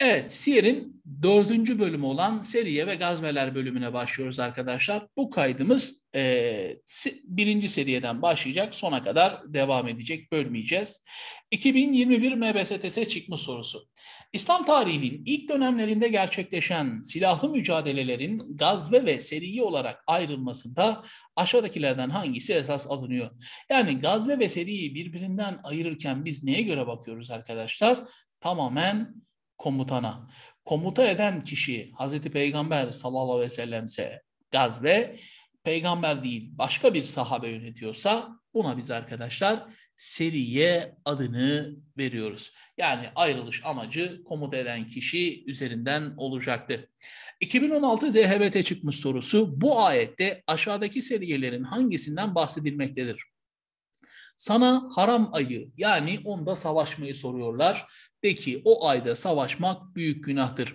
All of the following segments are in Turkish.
Evet, Siyer'in dördüncü bölümü olan Seriye ve Gazmeler bölümüne başlıyoruz arkadaşlar. Bu kaydımız e, birinci seriyeden başlayacak, sona kadar devam edecek, bölmeyeceğiz. 2021 MBSTS çıkmış sorusu. İslam tarihinin ilk dönemlerinde gerçekleşen silahlı mücadelelerin gazve ve seriye olarak ayrılmasında aşağıdakilerden hangisi esas alınıyor? Yani gazve ve seriyi birbirinden ayırırken biz neye göre bakıyoruz arkadaşlar? Tamamen komutana. Komuta eden kişi Hazreti Peygamber sallallahu aleyhi ve sellemse gazve, peygamber değil başka bir sahabe yönetiyorsa buna biz arkadaşlar seriye adını veriyoruz. Yani ayrılış amacı komuta eden kişi üzerinden olacaktır. 2016 DHBT çıkmış sorusu bu ayette aşağıdaki seriyelerin hangisinden bahsedilmektedir? Sana haram ayı yani onda savaşmayı soruyorlar. De ki o ayda savaşmak büyük günahtır.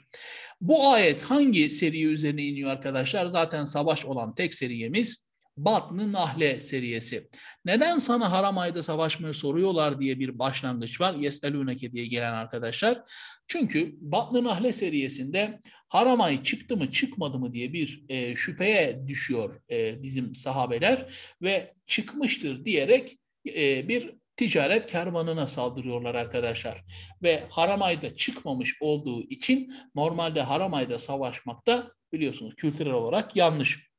Bu ayet hangi seri üzerine iniyor arkadaşlar? Zaten savaş olan tek seriyemiz Batn-ı Nahle seriyesi. Neden sana haram ayda savaşmayı soruyorlar diye bir başlangıç var. Yeselûneke diye gelen arkadaşlar. Çünkü Batn-ı Nahle seriyesinde haram ay çıktı mı çıkmadı mı diye bir e, şüpheye düşüyor e, bizim sahabeler ve çıkmıştır diyerek e, bir ticaret kervanına saldırıyorlar arkadaşlar. Ve haram ayda çıkmamış olduğu için normalde haram ayda savaşmak da biliyorsunuz kültürel olarak yanlış.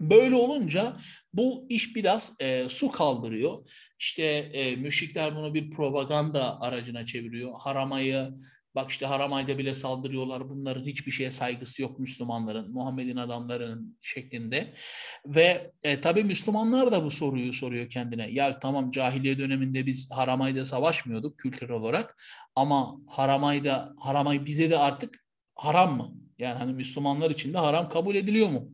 Böyle olunca bu iş biraz e, su kaldırıyor. İşte e, müşrikler bunu bir propaganda aracına çeviriyor. Haramayı Bak işte Haramay'da bile saldırıyorlar. Bunların hiçbir şeye saygısı yok Müslümanların, Muhammed'in adamlarının şeklinde. Ve e, tabii Müslümanlar da bu soruyu soruyor kendine. Ya tamam cahiliye döneminde biz Haramay'da savaşmıyorduk kültürel olarak. Ama Haramay'da, Haramay bize de artık haram mı? Yani hani Müslümanlar için de haram kabul ediliyor mu?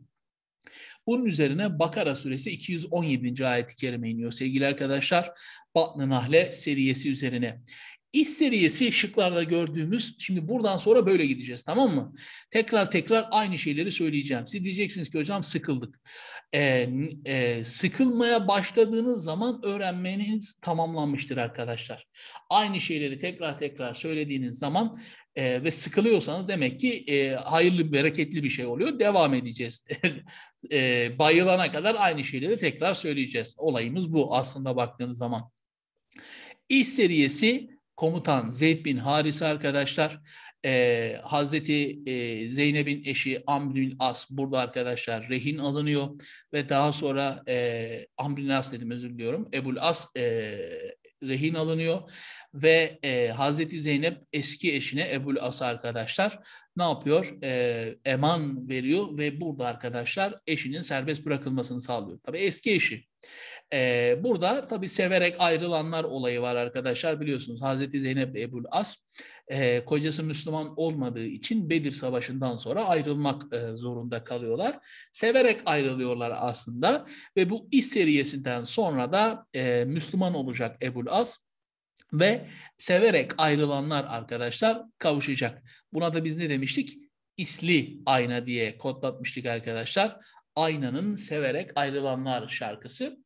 Bunun üzerine Bakara suresi 217. ayet-i kerime iniyor sevgili arkadaşlar. Batn-ı Nahle seriyesi üzerine. İş seriyesi şıklarda gördüğümüz, şimdi buradan sonra böyle gideceğiz tamam mı? Tekrar tekrar aynı şeyleri söyleyeceğim. Siz diyeceksiniz ki hocam sıkıldık. Ee, e, sıkılmaya başladığınız zaman öğrenmeniz tamamlanmıştır arkadaşlar. Aynı şeyleri tekrar tekrar söylediğiniz zaman e, ve sıkılıyorsanız demek ki e, hayırlı, bereketli bir şey oluyor. Devam edeceğiz. e, bayılana kadar aynı şeyleri tekrar söyleyeceğiz. Olayımız bu aslında baktığınız zaman. İş seriyesi komutan Zeyd bin Harise arkadaşlar. E, Hazreti e, Zeynep'in eşi Amr bin As burada arkadaşlar rehin alınıyor ve daha sonra e, Amr bin As dedim özür diliyorum. Ebul As e, rehin alınıyor ve e, Hazreti Zeynep eski eşine Ebul As arkadaşlar ne yapıyor? E, eman veriyor ve burada arkadaşlar eşinin serbest bırakılmasını sağlıyor. Tabii eski eşi. E, burada tabii severek ayrılanlar olayı var arkadaşlar. Biliyorsunuz Hazreti Zeynep Ebul As e, kocası Müslüman olmadığı için Bedir Savaşı'ndan sonra ayrılmak e, zorunda kalıyorlar. Severek ayrılıyorlar aslında ve bu iş seriyesinden sonra da e, Müslüman olacak Ebul As ve severek ayrılanlar arkadaşlar kavuşacak. Buna da biz ne demiştik? İsli ayna diye kodlatmıştık arkadaşlar. Aynanın severek ayrılanlar şarkısı.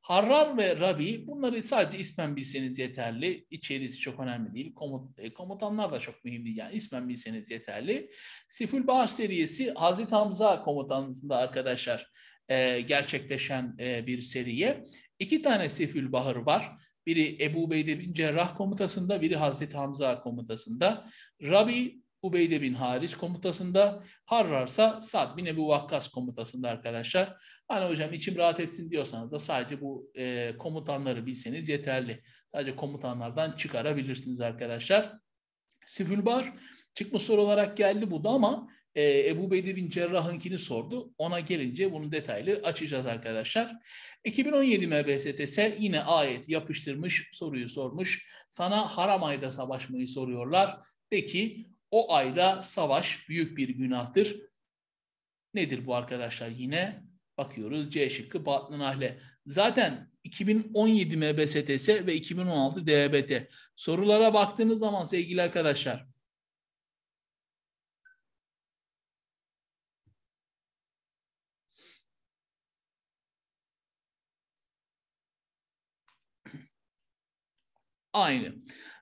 Harrar ve Rabi bunları sadece ismen bilseniz yeterli. İçerisi çok önemli değil. Komut, e, komutanlar da çok mühim değil. Yani ismen bilseniz yeterli. Sifül Bahar serisi Hazreti Hamza komutanlığında arkadaşlar e, gerçekleşen e, bir seriye. İki tane Sifül Bahar var. Biri Ebu Ubeyde bin Cerrah komutasında, biri Hazreti Hamza komutasında. Rabi Ubeyde bin Haris komutasında, Harrarsa Sad bin Ebu Vakkas komutasında arkadaşlar. Hani hocam içim rahat etsin diyorsanız da sadece bu e, komutanları bilseniz yeterli. Sadece komutanlardan çıkarabilirsiniz arkadaşlar. Sifülbar çıkmış soru olarak geldi bu da ama e, Ebu Beyde bin Cerrah'ınkini sordu. Ona gelince bunu detaylı açacağız arkadaşlar. 2017 MBSTS yine ayet yapıştırmış, soruyu sormuş. Sana haram ayda savaşmayı soruyorlar. De ki o ayda savaş büyük bir günahtır. Nedir bu arkadaşlar yine? Bakıyoruz C şıkkı Batlı Nahle. Zaten 2017 MBSTS ve 2016 DBT. Sorulara baktığınız zaman sevgili arkadaşlar Aynı.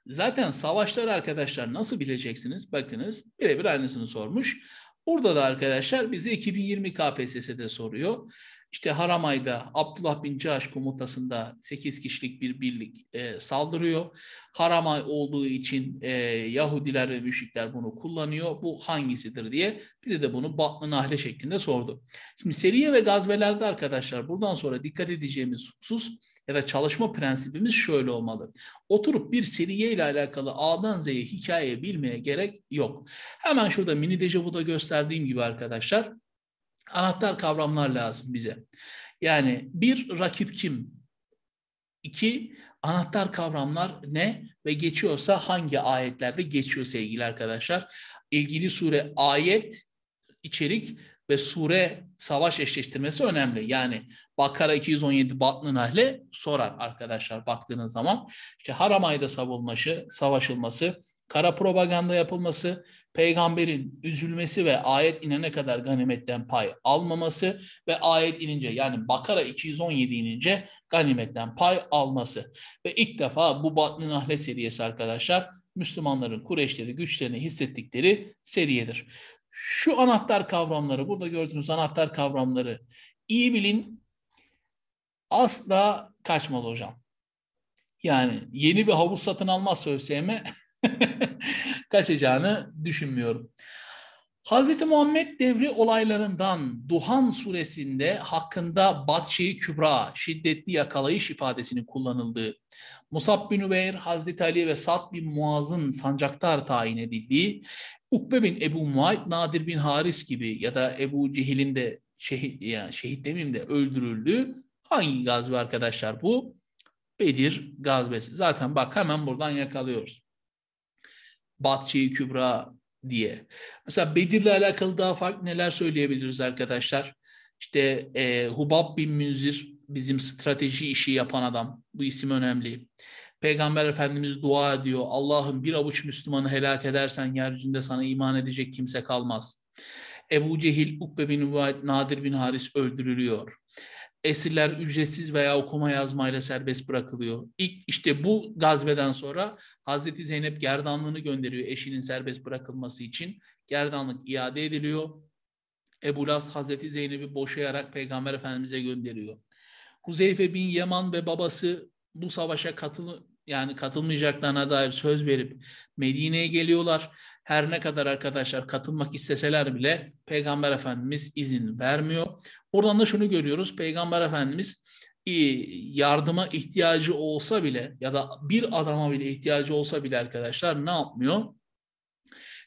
Zaten savaşları arkadaşlar nasıl bileceksiniz? Bakınız birebir aynısını sormuş. Burada da arkadaşlar bize 2020 KPSS'de soruyor. İşte Haramay'da Abdullah bin Caş komutasında 8 kişilik bir birlik e, saldırıyor. Haramay olduğu için e, Yahudiler ve müşrikler bunu kullanıyor. Bu hangisidir diye bize de bunu batlı nahle şeklinde sordu. Şimdi seriye ve gazvelerde arkadaşlar buradan sonra dikkat edeceğimiz husus ya da çalışma prensibimiz şöyle olmalı. Oturup bir seriye ile alakalı A'dan Z'ye hikaye bilmeye gerek yok. Hemen şurada mini dejavuda gösterdiğim gibi arkadaşlar anahtar kavramlar lazım bize. Yani bir rakip kim? İki anahtar kavramlar ne ve geçiyorsa hangi ayetlerde geçiyor sevgili arkadaşlar? İlgili sure ayet, içerik ve sure savaş eşleştirmesi önemli. Yani Bakara 217 Batlı Nahle sorar arkadaşlar baktığınız zaman. İşte haram ayda savunması, savaşılması, kara propaganda yapılması, peygamberin üzülmesi ve ayet inene kadar ganimetten pay almaması ve ayet inince yani Bakara 217 inince ganimetten pay alması. Ve ilk defa bu Batlı Nahle seriyesi arkadaşlar Müslümanların Kureyşleri güçlerini hissettikleri seriyedir. Şu anahtar kavramları, burada gördüğünüz anahtar kavramları iyi bilin. Asla kaçmalı hocam. Yani yeni bir havuz satın almazsa ÖSYM kaçacağını düşünmüyorum. Hazreti Muhammed devri olaylarından Duhan suresinde hakkında Batşe-i Kübra şiddetli yakalayış ifadesinin kullanıldığı, Musab bin Ümeyr, Hazreti Ali ve Sa'd bin Muaz'ın sancaktar tayin edildiği, Ukbe bin Ebu Muayt, Nadir bin Haris gibi ya da Ebu Cehil'in de şehit, yani şehit demeyeyim de öldürüldüğü hangi gazve arkadaşlar bu? Bedir gazvesi. Zaten bak hemen buradan yakalıyoruz. Batşi Kübra diye. Mesela Bedir'le alakalı daha farklı neler söyleyebiliriz arkadaşlar? İşte e, Hubab bin Münzir bizim strateji işi yapan adam. Bu isim önemli. Peygamber Efendimiz dua ediyor. Allah'ım bir avuç Müslümanı helak edersen yeryüzünde sana iman edecek kimse kalmaz. Ebu Cehil, Ukbe bin Üvaid, Nadir bin Haris öldürülüyor. Esirler ücretsiz veya okuma yazmayla serbest bırakılıyor. İlk işte bu gazveden sonra Hazreti Zeynep gerdanlığını gönderiyor eşinin serbest bırakılması için. Gerdanlık iade ediliyor. Ebu Las Hazreti Zeynep'i boşayarak Peygamber Efendimiz'e gönderiyor. Huzeyfe bin Yaman ve babası bu savaşa katıl yani katılmayacaklarına dair söz verip Medine'ye geliyorlar. Her ne kadar arkadaşlar katılmak isteseler bile Peygamber Efendimiz izin vermiyor. Oradan da şunu görüyoruz. Peygamber Efendimiz yardıma ihtiyacı olsa bile ya da bir adama bile ihtiyacı olsa bile arkadaşlar ne yapmıyor?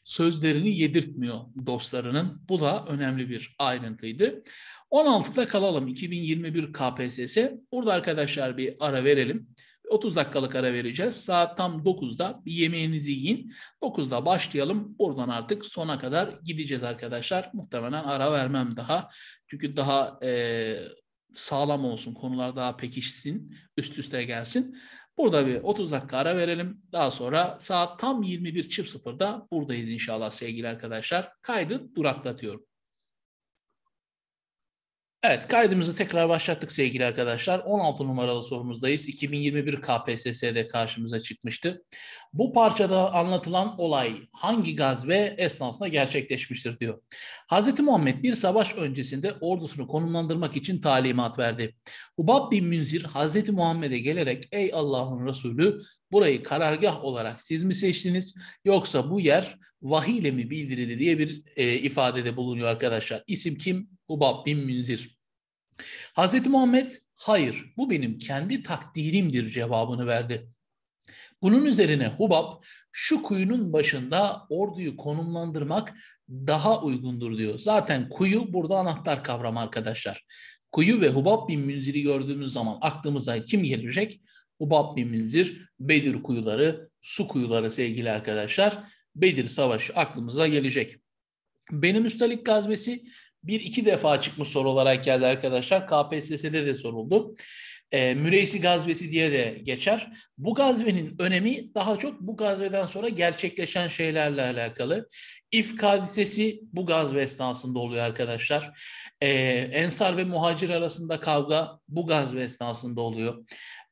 Sözlerini yedirtmiyor dostlarının. Bu da önemli bir ayrıntıydı. 16'da kalalım 2021 KPSS. Burada arkadaşlar bir ara verelim. 30 dakikalık ara vereceğiz. Saat tam 9'da bir yemeğinizi yiyin. 9'da başlayalım. Buradan artık sona kadar gideceğiz arkadaşlar. Muhtemelen ara vermem daha. Çünkü daha e, sağlam olsun. Konular daha pekişsin. Üst üste gelsin. Burada bir 30 dakika ara verelim. Daha sonra saat tam 21.00'da buradayız inşallah sevgili arkadaşlar. Kaydı duraklatıyorum. Evet kaydımızı tekrar başlattık sevgili arkadaşlar. 16 numaralı sorumuzdayız. 2021 KPSS'de karşımıza çıkmıştı. Bu parçada anlatılan olay hangi gazve esnasında gerçekleşmiştir diyor. Hz. Muhammed bir savaş öncesinde ordusunu konumlandırmak için talimat verdi. Hubab bin Münzir Hz. Muhammed'e gelerek ey Allah'ın Resulü burayı karargah olarak siz mi seçtiniz yoksa bu yer vahiy ile mi bildirildi diye bir e, ifadede bulunuyor arkadaşlar. İsim kim? Hubab bin Münzir. Hazreti Muhammed hayır bu benim kendi takdirimdir cevabını verdi. Bunun üzerine Hubab şu kuyunun başında orduyu konumlandırmak daha uygundur diyor. Zaten kuyu burada anahtar kavram arkadaşlar. Kuyu ve Hubab bin Münzir'i gördüğümüz zaman aklımıza kim gelecek? Hubab bin Münzir, Bedir kuyuları, su kuyuları sevgili arkadaşlar. Bedir Savaşı aklımıza gelecek. Benim Üstelik gazvesi bir iki defa çıkmış soru olarak geldi arkadaşlar. KPSS'de de soruldu. E, Müreysi gazvesi diye de geçer. Bu gazvenin önemi daha çok bu gazveden sonra gerçekleşen şeylerle alakalı. İfk hadisesi bu gazve esnasında oluyor arkadaşlar. E, Ensar ve muhacir arasında kavga bu gazve esnasında oluyor.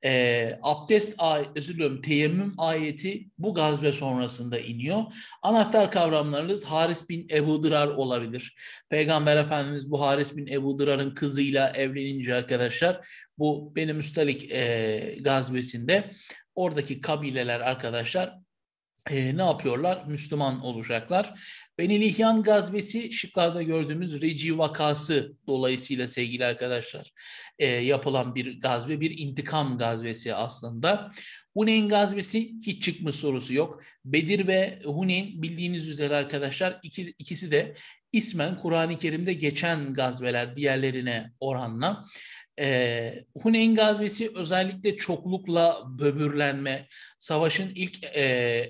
E, abdest özür diliyorum teyemmüm ayeti bu gazve sonrasında iniyor. Anahtar kavramlarınız Haris bin Ebu Dırar olabilir. Peygamber Efendimiz bu Haris bin Ebu Dırar'ın kızıyla evlenince arkadaşlar bu benim Müstalik e, gazvesinde oradaki kabileler arkadaşlar e, ne yapıyorlar? Müslüman olacaklar. Beni Lihyan gazvesi şıklarda gördüğümüz Reci vakası dolayısıyla sevgili arkadaşlar e, yapılan bir gazve, bir intikam gazvesi aslında. Huneyn gazvesi hiç çıkmış sorusu yok. Bedir ve Huneyn bildiğiniz üzere arkadaşlar iki, ikisi de ismen Kur'an-ı Kerim'de geçen gazveler diğerlerine oranla. E, Huneyn gazvesi özellikle çoklukla böbürlenme, savaşın ilk e,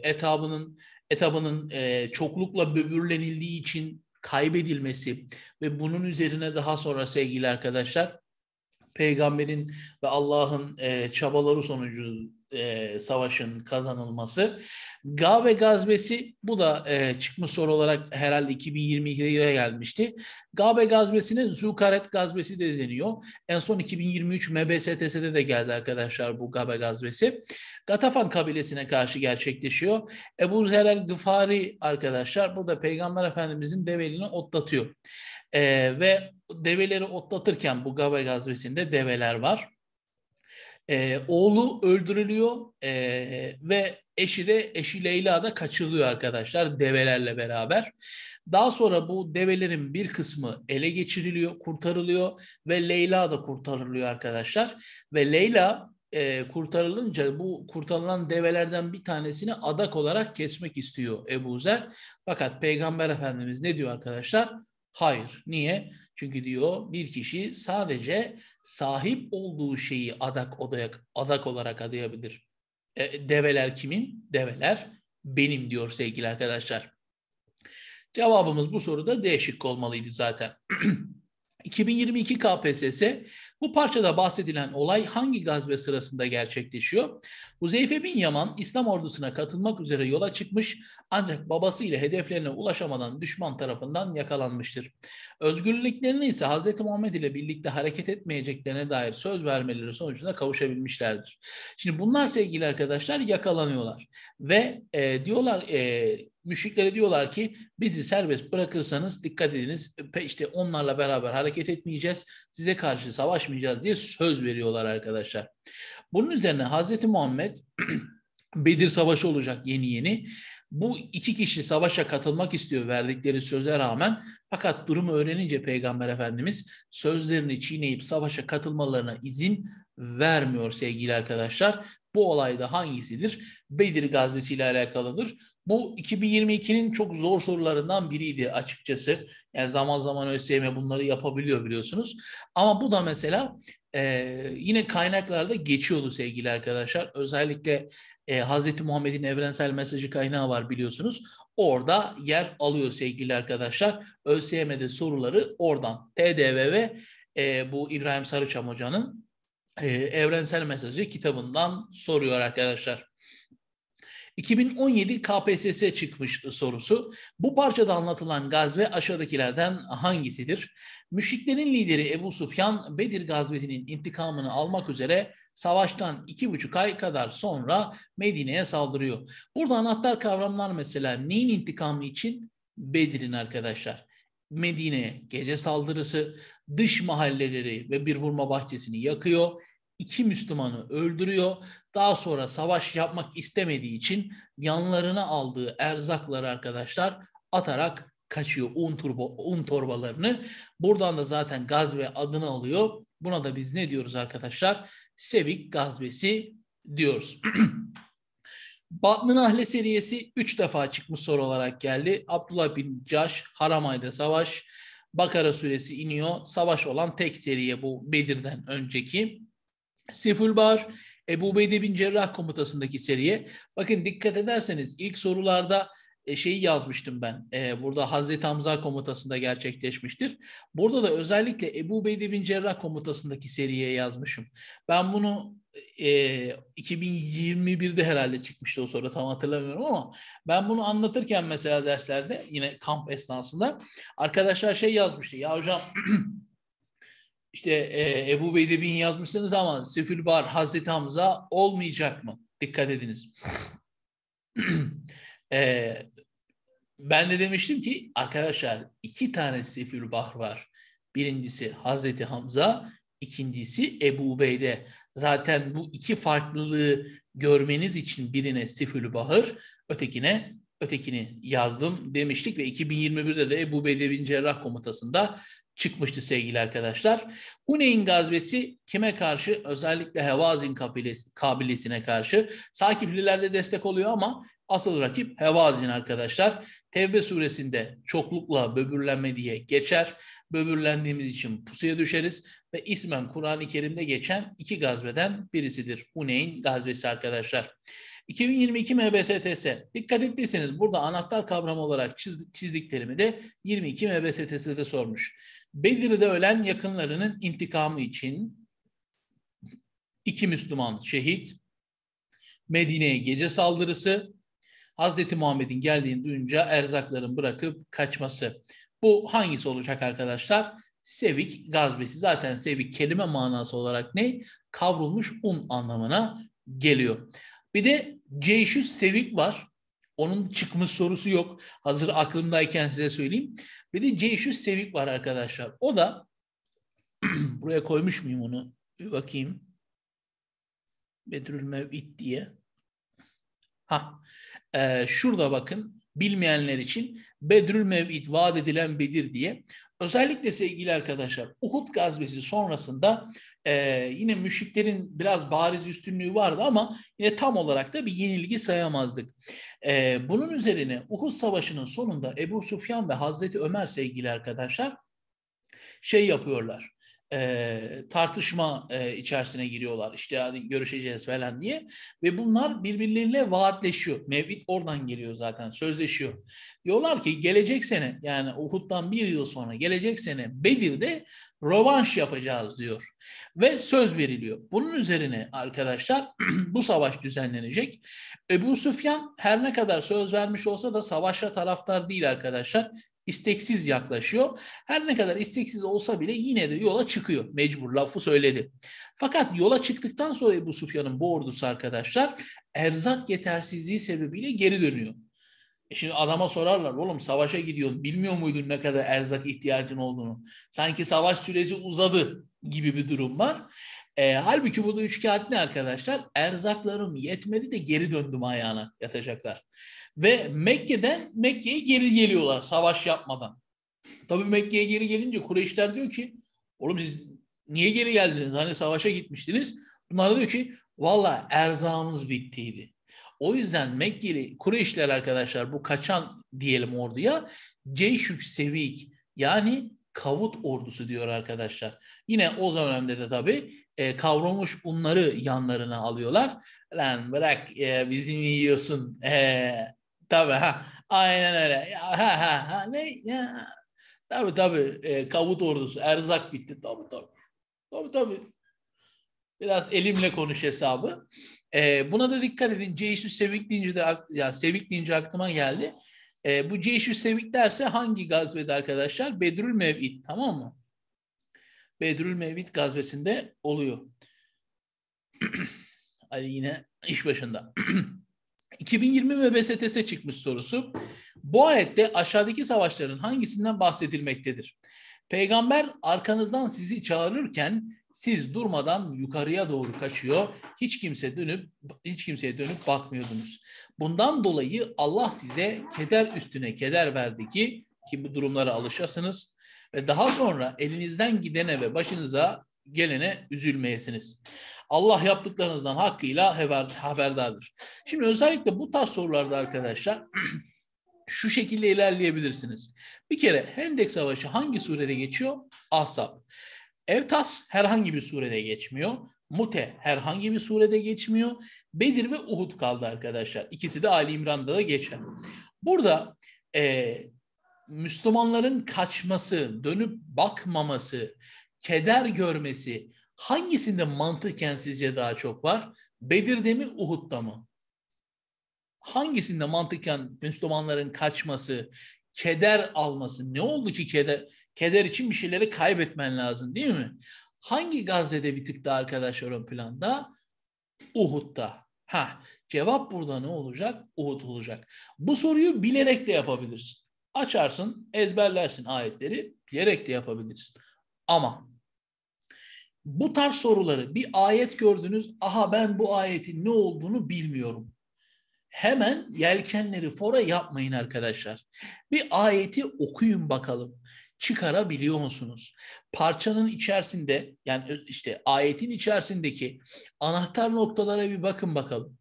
etabının etabının e, çoklukla böbürlenildiği için kaybedilmesi ve bunun üzerine daha sonra sevgili arkadaşlar peygamberin ve Allah'ın e, çabaları sonucu e, savaşın kazanılması. Gave gazvesi bu da e, çıkmış soru olarak herhalde 2022'de gelmişti. Gave gazvesine Zukaret gazvesi de deniyor. En son 2023 MBSTS'de de geldi arkadaşlar bu Gabe gazvesi. Gatafan kabilesine karşı gerçekleşiyor. Ebu Zer el Gıfari arkadaşlar burada Peygamber Efendimizin develini otlatıyor. E, ve develeri otlatırken bu Gabe gazvesinde develer var. E, oğlu öldürülüyor e, ve eşi de eşi Leyla da kaçırılıyor arkadaşlar develerle beraber. Daha sonra bu develerin bir kısmı ele geçiriliyor, kurtarılıyor ve Leyla da kurtarılıyor arkadaşlar. Ve Leyla e, kurtarılınca bu kurtarılan develerden bir tanesini adak olarak kesmek istiyor Ebu Zer. Fakat Peygamber Efendimiz ne diyor arkadaşlar? Hayır. Niye? Çünkü diyor bir kişi sadece sahip olduğu şeyi adak odayak, adak olarak adayabilir. E, develer kimin? Develer benim diyor sevgili arkadaşlar. Cevabımız bu soruda değişik olmalıydı zaten. 2022 KPSS bu parçada bahsedilen olay hangi gazve sırasında gerçekleşiyor? Huzeyfe bin Yaman İslam ordusuna katılmak üzere yola çıkmış ancak babasıyla hedeflerine ulaşamadan düşman tarafından yakalanmıştır. Özgürlüklerini ise Hz. Muhammed ile birlikte hareket etmeyeceklerine dair söz vermeleri sonucunda kavuşabilmişlerdir. Şimdi bunlar sevgili arkadaşlar yakalanıyorlar ve e, diyorlar e, müşriklere diyorlar ki bizi serbest bırakırsanız dikkat ediniz işte onlarla beraber hareket etmeyeceğiz size karşı savaşmayacağız diye söz veriyorlar arkadaşlar. Bunun üzerine Hazreti Muhammed Bedir Savaşı olacak yeni yeni. Bu iki kişi savaşa katılmak istiyor verdikleri söze rağmen fakat durumu öğrenince Peygamber Efendimiz sözlerini çiğneyip savaşa katılmalarına izin vermiyor sevgili arkadaşlar. Bu olayda hangisidir? Bedir gazvesiyle alakalıdır. Bu 2022'nin çok zor sorularından biriydi açıkçası. Yani zaman zaman ÖSYM bunları yapabiliyor biliyorsunuz. Ama bu da mesela e, yine kaynaklarda geçiyordu sevgili arkadaşlar. Özellikle e, Hz. Muhammed'in evrensel mesajı kaynağı var biliyorsunuz. Orada yer alıyor sevgili arkadaşlar. ÖSYM'de soruları oradan. TDV ve e, bu İbrahim Sarıçam Hoca'nın e, evrensel mesajı kitabından soruyor arkadaşlar. 2017 KPSS çıkmış sorusu. Bu parçada anlatılan gazve aşağıdakilerden hangisidir? Müşriklerin lideri Ebu Sufyan Bedir gazvetinin intikamını almak üzere savaştan iki buçuk ay kadar sonra Medine'ye saldırıyor. Burada anahtar kavramlar mesela neyin intikamı için? Bedir'in arkadaşlar. Medine'ye gece saldırısı, dış mahalleleri ve bir hurma bahçesini yakıyor iki Müslümanı öldürüyor. Daha sonra savaş yapmak istemediği için yanlarına aldığı erzakları arkadaşlar atarak kaçıyor un, turbo, un torbalarını. Buradan da zaten gazve adını alıyor. Buna da biz ne diyoruz arkadaşlar? Sevik gazvesi diyoruz. Batnın Ahle seriyesi 3 defa çıkmış soru olarak geldi. Abdullah bin Caş, Haramay'da savaş, Bakara suresi iniyor. Savaş olan tek seriye bu Bedir'den önceki. Sifulbar, Ebu Ubeyde bin Cerrah komutasındaki seriye. Bakın dikkat ederseniz ilk sorularda e, şeyi yazmıştım ben. E, burada Hazreti Hamza komutasında gerçekleşmiştir. Burada da özellikle Ebu Ubeyde bin Cerrah komutasındaki seriye yazmışım. Ben bunu e, 2021'de herhalde çıkmıştı o soru tam hatırlamıyorum ama ben bunu anlatırken mesela derslerde yine kamp esnasında arkadaşlar şey yazmıştı. Ya hocam işte e, Ebu Beyde bin yazmışsınız ama Sefülbar Hazreti Hamza olmayacak mı? Dikkat ediniz. e, ben de demiştim ki arkadaşlar iki tane Sefülbar var. Birincisi Hazreti Hamza, ikincisi Ebu Beyde. Zaten bu iki farklılığı görmeniz için birine Sifül Bahır, ötekine ötekini yazdım demiştik ve 2021'de de Ebu Beyde bin Cerrah komutasında çıkmıştı sevgili arkadaşlar. Huneyn gazvesi kime karşı? Özellikle Hevazin kabilesi, kabilesine karşı. Sakifliler de destek oluyor ama asıl rakip Hevazin arkadaşlar. Tevbe suresinde çoklukla böbürlenme diye geçer. Böbürlendiğimiz için pusuya düşeriz ve ismen Kur'an-ı Kerim'de geçen iki gazveden birisidir. Huneyn gazvesi arkadaşlar. 2022 MBSTS. Dikkat ettiyseniz burada anahtar kavram olarak çiz, çizdiklerimi de 22 MBSTS'de sormuş. Bedir'de ölen yakınlarının intikamı için iki Müslüman şehit, Medine'ye gece saldırısı, Hazreti Muhammed'in geldiğini duyunca erzakların bırakıp kaçması. Bu hangisi olacak arkadaşlar? Sevik gazbesi. Zaten sevik kelime manası olarak ne? Kavrulmuş un anlamına geliyor. Bir de Ceyşü Sevik var. Onun çıkmış sorusu yok. Hazır aklımdayken size söyleyeyim. Bir de Ceyşü Sevik var arkadaşlar. O da buraya koymuş muyum onu? Bir bakayım. Bedrül Mev'id diye. Ha, e, şurada bakın bilmeyenler için Bedrül Mev'id vaat edilen Bedir diye. Özellikle sevgili arkadaşlar Uhud gazvesi sonrasında e, yine müşriklerin biraz bariz üstünlüğü vardı ama yine tam olarak da bir yenilgi sayamazdık. E, bunun üzerine Uhud Savaşı'nın sonunda Ebu Sufyan ve Hazreti Ömer sevgili arkadaşlar şey yapıyorlar e, tartışma e, içerisine giriyorlar. İşte hadi görüşeceğiz falan diye. Ve bunlar birbirleriyle vaatleşiyor. Mevlid oradan geliyor zaten. Sözleşiyor. Diyorlar ki gelecek sene yani Uhud'dan bir yıl sonra gelecek sene Bedir'de rövanş yapacağız diyor. Ve söz veriliyor. Bunun üzerine arkadaşlar bu savaş düzenlenecek. Ebu Süfyan her ne kadar söz vermiş olsa da savaşa taraftar değil arkadaşlar isteksiz yaklaşıyor. Her ne kadar isteksiz olsa bile yine de yola çıkıyor. Mecbur lafı söyledi. Fakat yola çıktıktan sonra Ebu Sufyan'ın bu ordusu arkadaşlar erzak yetersizliği sebebiyle geri dönüyor. E şimdi adama sorarlar oğlum savaşa gidiyorsun bilmiyor muydun ne kadar erzak ihtiyacın olduğunu? Sanki savaş süresi uzadı gibi bir durum var. E, halbuki burada üç kağıt ne arkadaşlar? Erzaklarım yetmedi de geri döndüm ayağına yatacaklar. Ve Mekke'den Mekke'ye geri geliyorlar savaş yapmadan. Tabii Mekke'ye geri gelince Kureyşler diyor ki oğlum siz niye geri geldiniz? Hani savaşa gitmiştiniz. Bunlar diyor ki valla erzağımız bittiydi. O yüzden Mekkeli Kureyşler arkadaşlar bu kaçan diyelim orduya Ceyşük Sevik yani kavut ordusu diyor arkadaşlar. Yine o dönemde de tabii e, kavrulmuş unları yanlarına alıyorlar. Lan bırak e, bizim yiyorsun e, Tabii ha. Aynen öyle. Ya, ha ha ha ne ya. Tabii tabii e, kavut ordusu erzak bitti. Tabii tabii. Tabii tabii. Biraz elimle konuş hesabı. E, buna da dikkat edin. Ceyşü Sevik deyince de ya Sevik deyince aklıma geldi. E, bu Ceyşü Sevik derse hangi gazvede arkadaşlar? Bedrül Mev'id tamam mı? Bedrül Mev'id gazvesinde oluyor. Ali yine iş başında. 2020 ve BSTS çıkmış sorusu. Bu ayette aşağıdaki savaşların hangisinden bahsedilmektedir? Peygamber arkanızdan sizi çağırırken siz durmadan yukarıya doğru kaçıyor. Hiç kimse dönüp hiç kimseye dönüp bakmıyordunuz. Bundan dolayı Allah size keder üstüne keder verdi ki ki bu durumlara alışasınız ve daha sonra elinizden gidene ve başınıza gelene üzülmeyesiniz. Allah yaptıklarınızdan hakkıyla haber, haberdardır. Şimdi özellikle bu tarz sorularda arkadaşlar şu şekilde ilerleyebilirsiniz. Bir kere Hendek Savaşı hangi surede geçiyor? Ahzab. Evtas herhangi bir surede geçmiyor. Mute herhangi bir surede geçmiyor. Bedir ve Uhud kaldı arkadaşlar. İkisi de Ali İmran'da da geçer. Burada e, Müslümanların kaçması, dönüp bakmaması, keder görmesi, Hangisinde mantıken sizce daha çok var? Bedir'de mi, Uhud'da mı? Hangisinde mantıken Müslümanların kaçması, keder alması? Ne oldu ki keder? Keder için bir şeyleri kaybetmen lazım değil mi? Hangi gazvede bir tık daha arkadaşlar ön planda? Uhud'da. Ha, cevap burada ne olacak? Uhud olacak. Bu soruyu bilerek de yapabilirsin. Açarsın, ezberlersin ayetleri, bilerek de yapabilirsin. Ama bu tarz soruları bir ayet gördünüz, aha ben bu ayetin ne olduğunu bilmiyorum. Hemen yelkenleri fora yapmayın arkadaşlar. Bir ayeti okuyun bakalım. Çıkarabiliyor musunuz? Parçanın içerisinde yani işte ayetin içerisindeki anahtar noktalara bir bakın bakalım.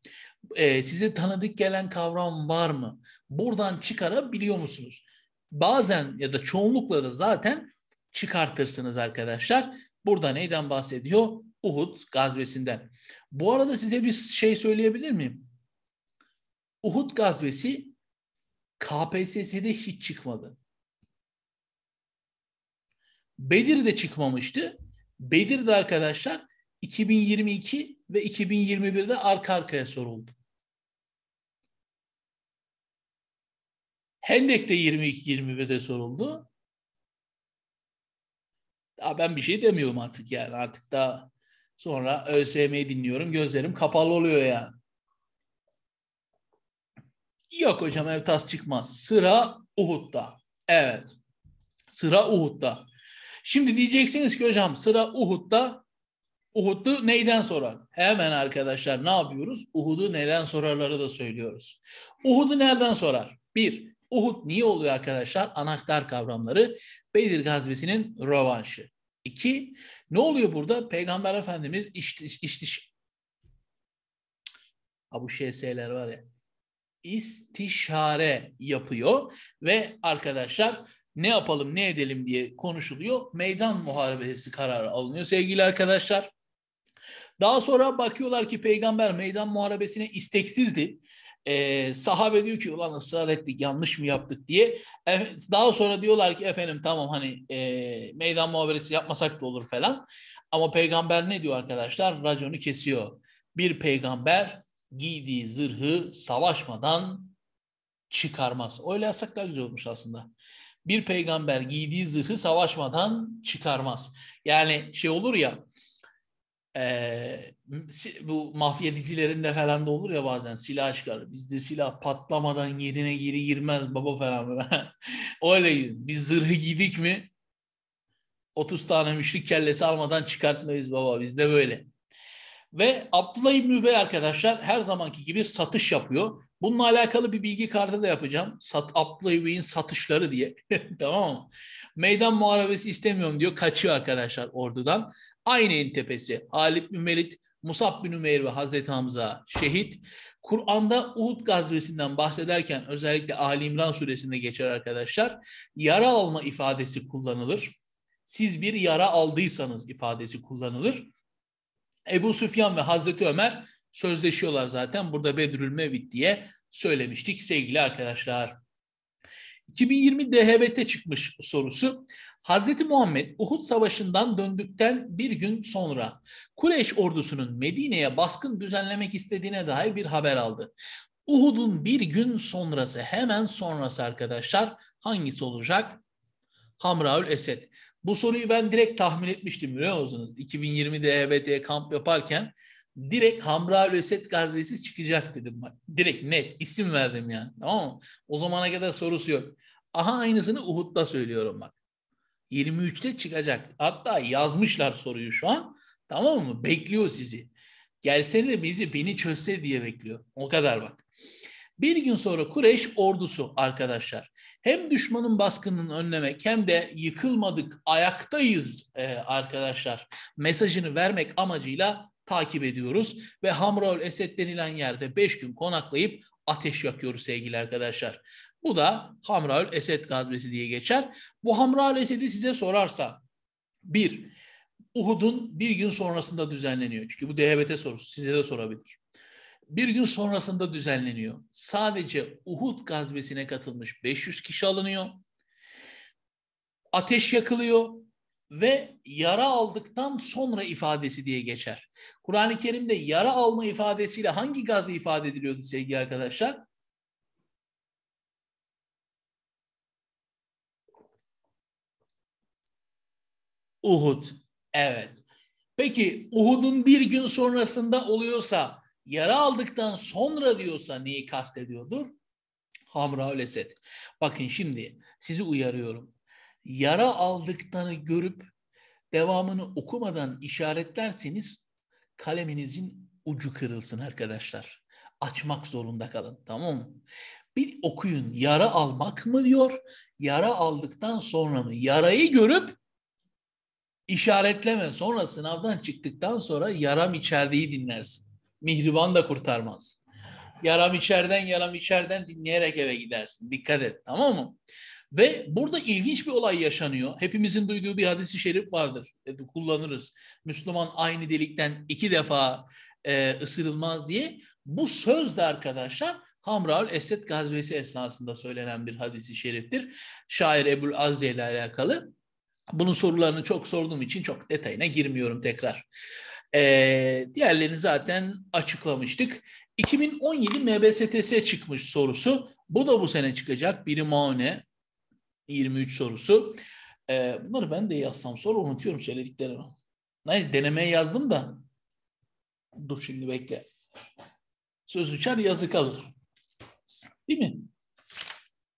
Ee, size tanıdık gelen kavram var mı? Buradan çıkarabiliyor musunuz? Bazen ya da çoğunlukla da zaten çıkartırsınız arkadaşlar. Burada neyden bahsediyor? Uhud gazvesinden. Bu arada size bir şey söyleyebilir miyim? Uhud gazvesi KPSS'de hiç çıkmadı. Bedir de çıkmamıştı. Bedir de arkadaşlar 2022 ve 2021'de arka arkaya soruldu. Hendek de 22-21'de soruldu. Daha ben bir şey demiyorum artık yani. Artık daha sonra ÖSYM'yi dinliyorum. Gözlerim kapalı oluyor yani. Yok hocam Evtas çıkmaz. Sıra Uhud'da. Evet. Sıra Uhud'da. Şimdi diyeceksiniz ki hocam sıra Uhud'da. Uhud'u neyden sorar? Hemen arkadaşlar ne yapıyoruz? Uhud'u neden sorarları da söylüyoruz. Uhud'u nereden sorar? Bir, Uhud niye oluyor arkadaşlar? Anahtar kavramları. Bedir gazvesinin rövanşı. İki, ne oluyor burada? Peygamber Efendimiz işte, işte ha bu şeyler var ya istişare yapıyor ve arkadaşlar ne yapalım ne edelim diye konuşuluyor. Meydan muharebesi kararı alınıyor sevgili arkadaşlar. Daha sonra bakıyorlar ki peygamber meydan muharebesine isteksizdi. Ee, sahabe diyor ki ulan ısrar ettik yanlış mı yaptık diye. Daha sonra diyorlar ki efendim tamam hani e, meydan muharebesi yapmasak da olur falan. Ama peygamber ne diyor arkadaşlar? Raconu kesiyor. Bir peygamber giydiği zırhı savaşmadan çıkarmaz. Öyle yazsak daha güzel olmuş aslında. Bir peygamber giydiği zırhı savaşmadan çıkarmaz. Yani şey olur ya e, bu mafya dizilerinde falan da olur ya bazen silah çıkar. Bizde silah patlamadan yerine geri girmez baba falan. Öyle biz zırhı giydik mi 30 tane müşrik kellesi almadan çıkartmayız baba bizde böyle. Ve Abdullah İbni Übey arkadaşlar her zamanki gibi satış yapıyor. Bununla alakalı bir bilgi kartı da yapacağım. Sat, Abdullah İbni'nin satışları diye. tamam mı? Meydan muharebesi istemiyorum diyor. Kaçıyor arkadaşlar ordudan. Aynı en tepesi. Halid bin Velid, Musab bin Ümeyr ve Hazreti Hamza şehit. Kur'an'da Uhud gazvesinden bahsederken özellikle Ali İmran suresinde geçer arkadaşlar. Yara alma ifadesi kullanılır. Siz bir yara aldıysanız ifadesi kullanılır. Ebu Süfyan ve Hazreti Ömer sözleşiyorlar zaten. Burada Bedrül Mevit diye söylemiştik sevgili arkadaşlar. 2020 DHBT çıkmış sorusu. Hazreti Muhammed Uhud Savaşı'ndan döndükten bir gün sonra Kureyş ordusunun Medine'ye baskın düzenlemek istediğine dair bir haber aldı. Uhud'un bir gün sonrası hemen sonrası arkadaşlar hangisi olacak? Hamraül Esed. Bu soruyu ben direkt tahmin etmiştim biliyor musunuz? 2020'de EBT kamp yaparken direkt Hamra Esed gazvesi çıkacak dedim bak. Direkt net isim verdim yani. Tamam mı? O zamana kadar sorusu yok. Aha aynısını Uhud'da söylüyorum bak. 23'te çıkacak. Hatta yazmışlar soruyu şu an. Tamam mı? Bekliyor sizi. Gelsene bizi beni çözse diye bekliyor. O kadar bak. Bir gün sonra Kureyş ordusu arkadaşlar hem düşmanın baskınını önlemek hem de yıkılmadık ayaktayız e, arkadaşlar mesajını vermek amacıyla takip ediyoruz ve Hamraül Esed denilen yerde 5 gün konaklayıp ateş yakıyoruz sevgili arkadaşlar. Bu da Hamraül Esed gazvesi diye geçer. Bu Hamraül Esed'i size sorarsa bir, Uhud'un bir gün sonrasında düzenleniyor. Çünkü bu DHBT sorusu size de sorabilir bir gün sonrasında düzenleniyor. Sadece Uhud gazvesine katılmış 500 kişi alınıyor. Ateş yakılıyor ve yara aldıktan sonra ifadesi diye geçer. Kur'an-ı Kerim'de yara alma ifadesiyle hangi gazve ifade ediliyordu sevgili arkadaşlar? Uhud. Evet. Peki Uhud'un bir gün sonrasında oluyorsa, yara aldıktan sonra diyorsa neyi kastediyordur? Hamra Esed. Bakın şimdi sizi uyarıyorum. Yara aldıklarını görüp devamını okumadan işaretlerseniz kaleminizin ucu kırılsın arkadaşlar. Açmak zorunda kalın tamam mı? Bir okuyun yara almak mı diyor, yara aldıktan sonra mı? Yarayı görüp işaretleme. Sonra sınavdan çıktıktan sonra yaram içerdiği dinlersin. Mihriban da kurtarmaz. Yaram içeriden yaram içeriden dinleyerek eve gidersin. Dikkat et tamam mı? Ve burada ilginç bir olay yaşanıyor. Hepimizin duyduğu bir hadisi şerif vardır. E, kullanırız. Müslüman aynı delikten iki defa e, ısırılmaz diye. Bu söz de arkadaşlar Hamraül Esed gazvesi esnasında söylenen bir hadisi şeriftir. Şair Ebul Azze ile alakalı. Bunun sorularını çok sorduğum için çok detayına girmiyorum tekrar. Ee, diğerlerini zaten açıklamıştık. 2017 MBSTS çıkmış sorusu. Bu da bu sene çıkacak. Biri Maune 23 sorusu. Ee, bunları ben de yazsam sonra unutuyorum söylediklerimi. Neyse denemeye yazdım da. Dur şimdi bekle. Söz uçar yazı kalır. Değil mi?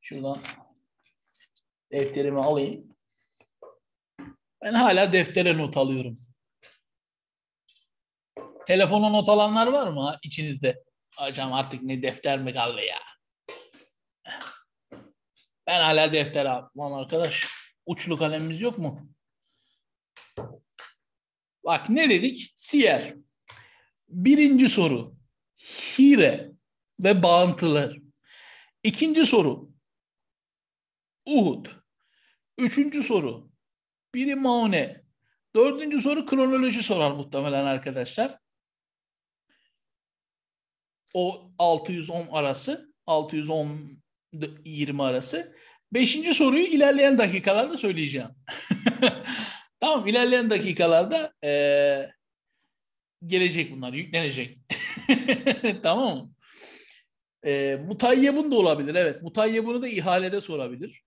Şuradan defterimi alayım. Ben hala deftere not alıyorum. Telefona not alanlar var mı içinizde? Hocam artık ne defter mi kaldı ya? Ben hala defter. Lan arkadaş uçlu kalemimiz yok mu? Bak ne dedik? Siyer. Birinci soru. Hire ve bağıntılar. İkinci soru. Uhud. Üçüncü soru. Biri Maune. Dördüncü soru kronoloji sorar muhtemelen arkadaşlar. O 610 arası. 610 20 arası. Beşinci soruyu ilerleyen dakikalarda söyleyeceğim. tamam ilerleyen dakikalarda ee, gelecek bunlar yüklenecek. tamam mı? E, mutayyebun da olabilir evet. Mutayyebunu da ihalede sorabilir.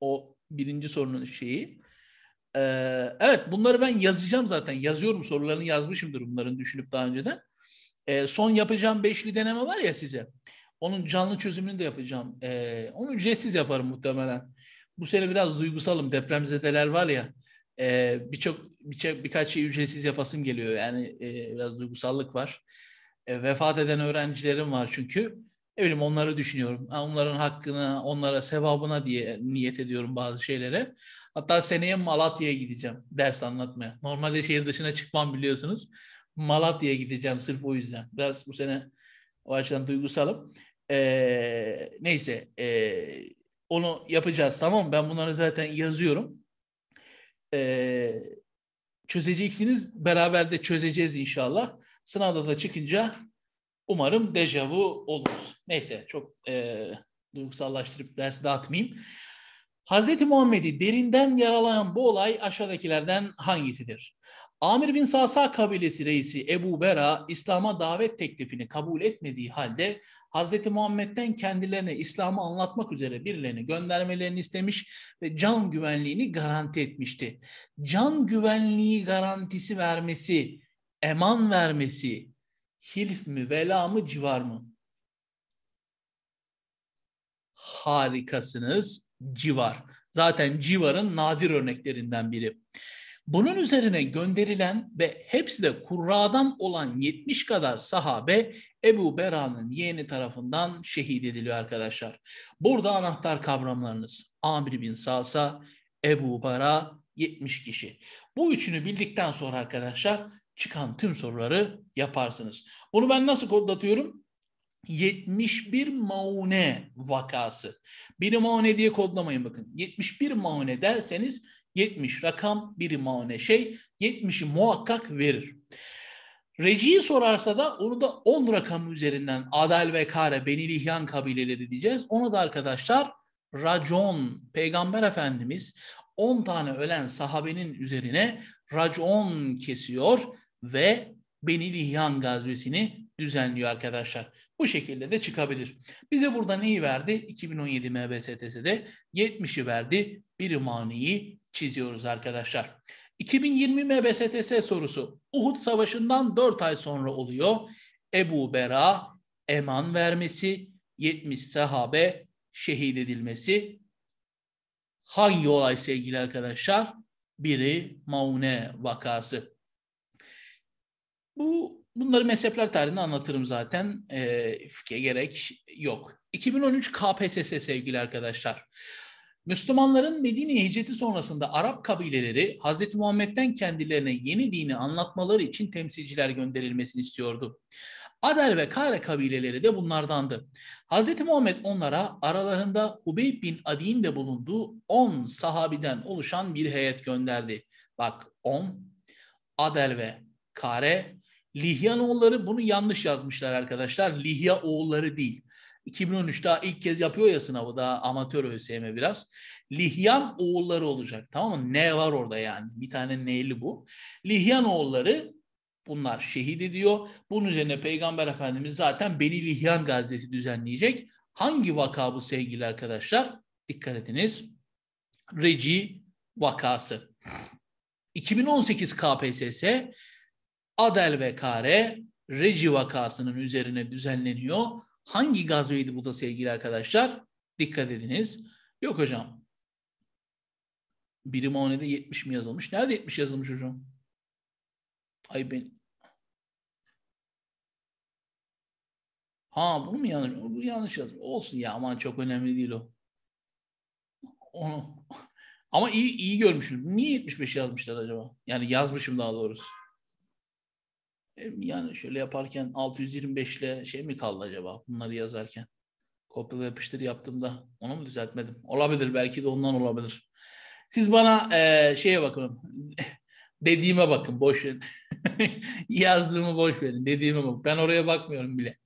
O birinci sorunun şeyi. E, evet bunları ben yazacağım zaten. Yazıyorum sorularını yazmışımdır bunların düşünüp daha önceden. E, son yapacağım beşli deneme var ya size. Onun canlı çözümünü de yapacağım. E, onu ücretsiz yaparım muhtemelen. Bu sene biraz duygusalım. Depremzedeler var ya. E, Birçok bir, birkaç şey ücretsiz yapasım geliyor. Yani e, biraz duygusallık var. E, vefat eden öğrencilerim var çünkü. Ne bileyim onları düşünüyorum. Onların hakkına, onlara sevabına diye niyet ediyorum bazı şeylere. Hatta seneye Malatya'ya gideceğim ders anlatmaya. Normalde şehir dışına çıkmam biliyorsunuz. Malatya'ya gideceğim sırf o yüzden. Biraz bu sene o açıdan duygusalım. Ee, neyse e, onu yapacağız tamam? Ben bunları zaten yazıyorum. Ee, çözeceksiniz. Beraber de çözeceğiz inşallah. Sınavda da çıkınca umarım dejavu olur. Neyse çok e, duygusallaştırıp dersi dağıtmayayım. Hz. Muhammed'i derinden yaralayan bu olay aşağıdakilerden hangisidir? Amir bin Sasa kabilesi reisi Ebu Bera İslam'a davet teklifini kabul etmediği halde Hz. Muhammed'den kendilerine İslam'ı anlatmak üzere birilerini göndermelerini istemiş ve can güvenliğini garanti etmişti. Can güvenliği garantisi vermesi, eman vermesi, hilf mi, vela mı, civar mı? Harikasınız, civar. Zaten civarın nadir örneklerinden biri. Bunun üzerine gönderilen ve hepsi de kurradan olan 70 kadar sahabe Ebu Bera'nın yeğeni tarafından şehit ediliyor arkadaşlar. Burada anahtar kavramlarınız Amir bin Sasa, Ebu Bera 70 kişi. Bu üçünü bildikten sonra arkadaşlar çıkan tüm soruları yaparsınız. Bunu ben nasıl kodlatıyorum? 71 maune vakası. Biri maune diye kodlamayın bakın. 71 maune derseniz 70 rakam biri maune şey 70'i muhakkak verir. Reci'yi sorarsa da onu da 10 rakamı üzerinden Adel ve Kare, Beni Lihyan kabileleri diyeceğiz. Onu da arkadaşlar racon, Peygamber Efendimiz 10 tane ölen sahabenin üzerine racon kesiyor ve Beni Lihyan gazvesini düzenliyor arkadaşlar. Bu şekilde de çıkabilir. Bize burada neyi verdi? 2017 MBSTS'de 70'i verdi. Bir maniyi çiziyoruz arkadaşlar. 2020 MBSTS sorusu. Uhud Savaşı'ndan 4 ay sonra oluyor. Ebu Bera eman vermesi, 70 sahabe şehit edilmesi. Hangi olay sevgili arkadaşlar? Biri Maune vakası. Bu bunları mezhepler tarihinde anlatırım zaten. E, fike gerek yok. 2013 KPSS sevgili arkadaşlar. Müslümanların Medine'ye hicreti sonrasında Arap kabileleri Hz. Muhammed'den kendilerine yeni dini anlatmaları için temsilciler gönderilmesini istiyordu. Adel ve Kare kabileleri de bunlardandı. Hz. Muhammed onlara aralarında Ubeyb bin Adi'nin de bulunduğu 10 sahabiden oluşan bir heyet gönderdi. Bak 10, Adel ve Kare, Lihyan oğulları bunu yanlış yazmışlar arkadaşlar. Lihya oğulları değil. 2013 daha ilk kez yapıyor ya sınavı daha amatör ÖSYM biraz. Lihyan oğulları olacak tamam mı? Ne var orada yani? Bir tane neyli bu. Lihyan oğulları bunlar şehit ediyor. Bunun üzerine Peygamber Efendimiz zaten Beni Lihyan gazetesi düzenleyecek. Hangi vaka bu sevgili arkadaşlar? Dikkat ediniz. Reci vakası. 2018 KPSS Adel ve Kare Reci vakasının üzerine düzenleniyor. Hangi gazveydi bu da sevgili arkadaşlar? Dikkat ediniz. Yok hocam. Biri Maone'de 70 mi yazılmış? Nerede 70 yazılmış hocam? Ay ben. Ha bunu mu yanlış? Bu yanlış yazmış. Olsun ya aman çok önemli değil o. Onu. Ama iyi iyi görmüşüm. Niye 75 yazmışlar acaba? Yani yazmışım daha doğrusu. Yani şöyle yaparken 625 ile şey mi kaldı acaba bunları yazarken? Kopya ve yapıştır yaptığımda onu mu düzeltmedim? Olabilir belki de ondan olabilir. Siz bana e, şeye bakın. dediğime bakın boş verin. Yazdığımı boş verin. Dediğime bakın. Ben oraya bakmıyorum bile.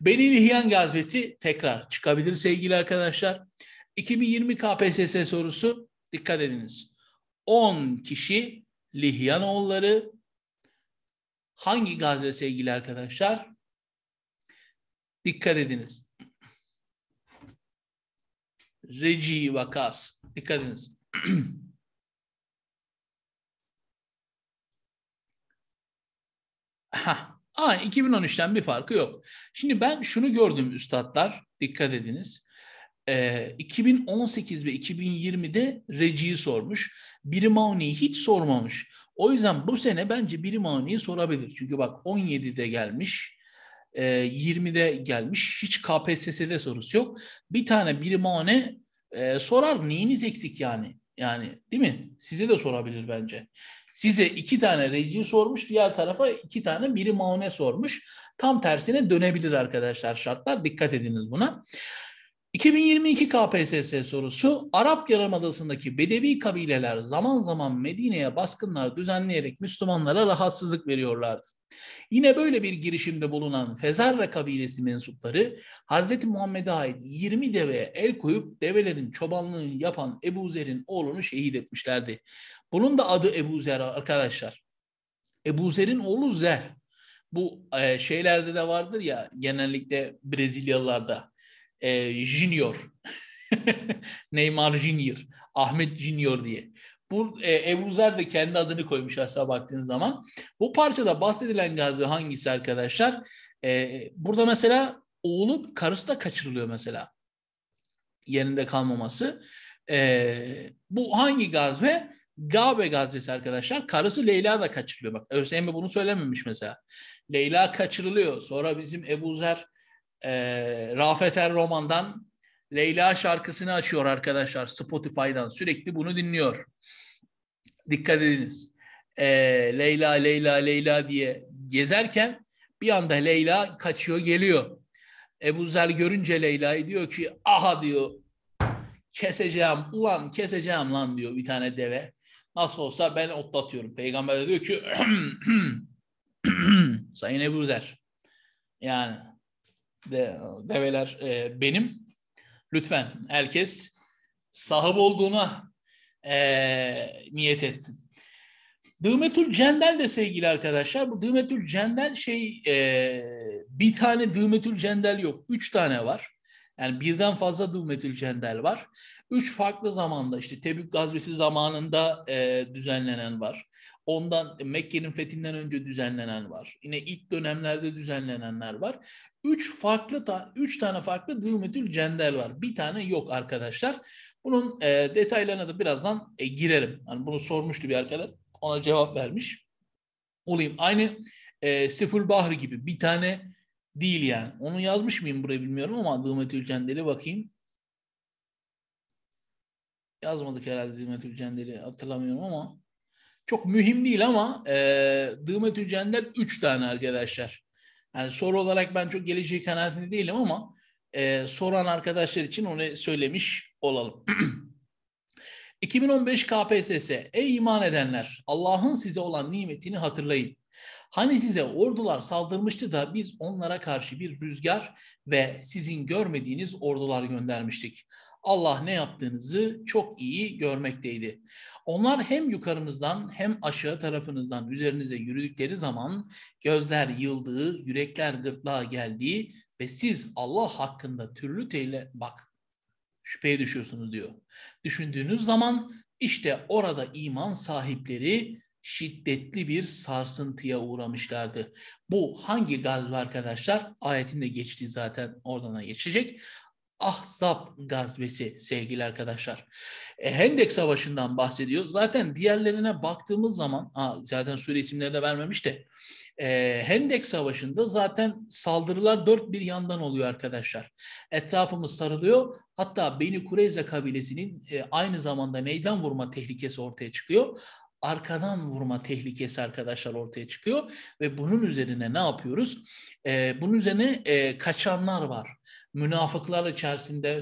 Beni Lihyan gazvesi tekrar çıkabilir sevgili arkadaşlar. 2020 KPSS sorusu dikkat ediniz. 10 kişi Lihyanoğulları hangi gazve sevgili arkadaşlar? Dikkat ediniz. Reci vakas. Dikkat ediniz. ha, Aa, 2013'ten bir farkı yok. Şimdi ben şunu gördüm üstadlar. Dikkat ediniz. Ee, 2018 ve 2020'de Reci'yi sormuş. Biri Mauni'yi hiç sormamış. O yüzden bu sene bence biri Mauni'yi sorabilir. Çünkü bak 17'de gelmiş. 20'de gelmiş. Hiç KPSS'de sorusu yok. Bir tane biri Maune e, sorar. Neyiniz eksik yani? Yani değil mi? Size de sorabilir bence. Size iki tane reci sormuş, diğer tarafa iki tane biri maune sormuş. Tam tersine dönebilir arkadaşlar şartlar. Dikkat ediniz buna. 2022 KPSS sorusu Arap Yarımadası'ndaki Bedevi kabileler zaman zaman Medine'ye baskınlar düzenleyerek Müslümanlara rahatsızlık veriyorlardı. Yine böyle bir girişimde bulunan Fezarra kabilesi mensupları Hz. Muhammed'e ait 20 deveye el koyup develerin çobanlığını yapan Ebu Zer'in oğlunu şehit etmişlerdi. Bunun da adı Ebu Zer arkadaşlar. Ebu Zer'in oğlu Zer. Bu e, şeylerde de vardır ya genellikle Brezilyalılarda. E, Junior. Neymar Junior. Ahmet Junior diye. Bu e, Ebu Zer de kendi adını koymuş aslında baktığınız zaman. Bu parçada bahsedilen gazve hangisi arkadaşlar? E, burada mesela oğlu karısı da kaçırılıyor mesela. Yerinde kalmaması. E, bu hangi gazve? Gabe gazvesi arkadaşlar. Karısı Leyla da kaçırılıyor. Bak ÖSYM bunu söylememiş mesela. Leyla kaçırılıyor. Sonra bizim Ebu Zer e, Rafet Er Roman'dan Leyla şarkısını açıyor arkadaşlar Spotify'dan. Sürekli bunu dinliyor. Dikkat ediniz. E, Leyla, Leyla, Leyla diye gezerken bir anda Leyla kaçıyor geliyor. Ebu Zer görünce Leyla'yı diyor ki aha diyor keseceğim ulan keseceğim lan diyor bir tane deve. Nasıl olsa ben otlatıyorum. Peygamber de diyor ki Sayın Ebu Zer yani de, develer e, benim. Lütfen herkes sahip olduğuna e, niyet etsin. Dımetül Cendel de sevgili arkadaşlar. Bu Dımetül Cendel şey e, bir tane Dımetül Cendel yok. Üç tane var. Yani birden fazla Dıvmetül Cendel var. Üç farklı zamanda işte Tebük gazvesi zamanında e, düzenlenen var. Ondan Mekke'nin fethinden önce düzenlenen var. Yine ilk dönemlerde düzenlenenler var. Üç farklı ta, üç tane farklı Dıvmetül Cendel var. Bir tane yok arkadaşlar. Bunun e, detaylarına da birazdan e, girerim. Yani bunu sormuştu bir arkadaş. Ona cevap vermiş. Olayım. Aynı e, Siful Bahri gibi bir tane değil yani. Onu yazmış mıyım buraya bilmiyorum ama Dımetül Cendel'i bakayım. Yazmadık herhalde Dımetül Cendel'i hatırlamıyorum ama çok mühim değil ama e, Dımetül Cendel 3 tane arkadaşlar. Yani soru olarak ben çok geleceği kanaatinde değilim ama e, soran arkadaşlar için onu söylemiş olalım. 2015 KPSS. Ey iman edenler! Allah'ın size olan nimetini hatırlayın. Hani size ordular saldırmıştı da biz onlara karşı bir rüzgar ve sizin görmediğiniz ordular göndermiştik. Allah ne yaptığınızı çok iyi görmekteydi. Onlar hem yukarınızdan hem aşağı tarafınızdan üzerinize yürüdükleri zaman gözler yıldığı, yürekler gırtlağa geldiği ve siz Allah hakkında türlü teyle bak şüpheye düşüyorsunuz diyor. Düşündüğünüz zaman işte orada iman sahipleri şiddetli bir sarsıntıya uğramışlardı. Bu hangi gazve arkadaşlar? Ayetinde geçtiği zaten oradan da geçecek. Ahzab gazvesi sevgili arkadaşlar. E, Hendek Savaşı'ndan bahsediyor. Zaten diğerlerine baktığımız zaman, ha, zaten sure isimlerini de vermemiş de, e, Hendek Savaşı'nda zaten saldırılar dört bir yandan oluyor arkadaşlar. Etrafımız sarılıyor. Hatta Beni Kureyze kabilesinin e, aynı zamanda meydan vurma tehlikesi ortaya çıkıyor arkadan vurma tehlikesi arkadaşlar ortaya çıkıyor ve bunun üzerine ne yapıyoruz? Ee, bunun üzerine e, kaçanlar var. Münafıklar içerisinde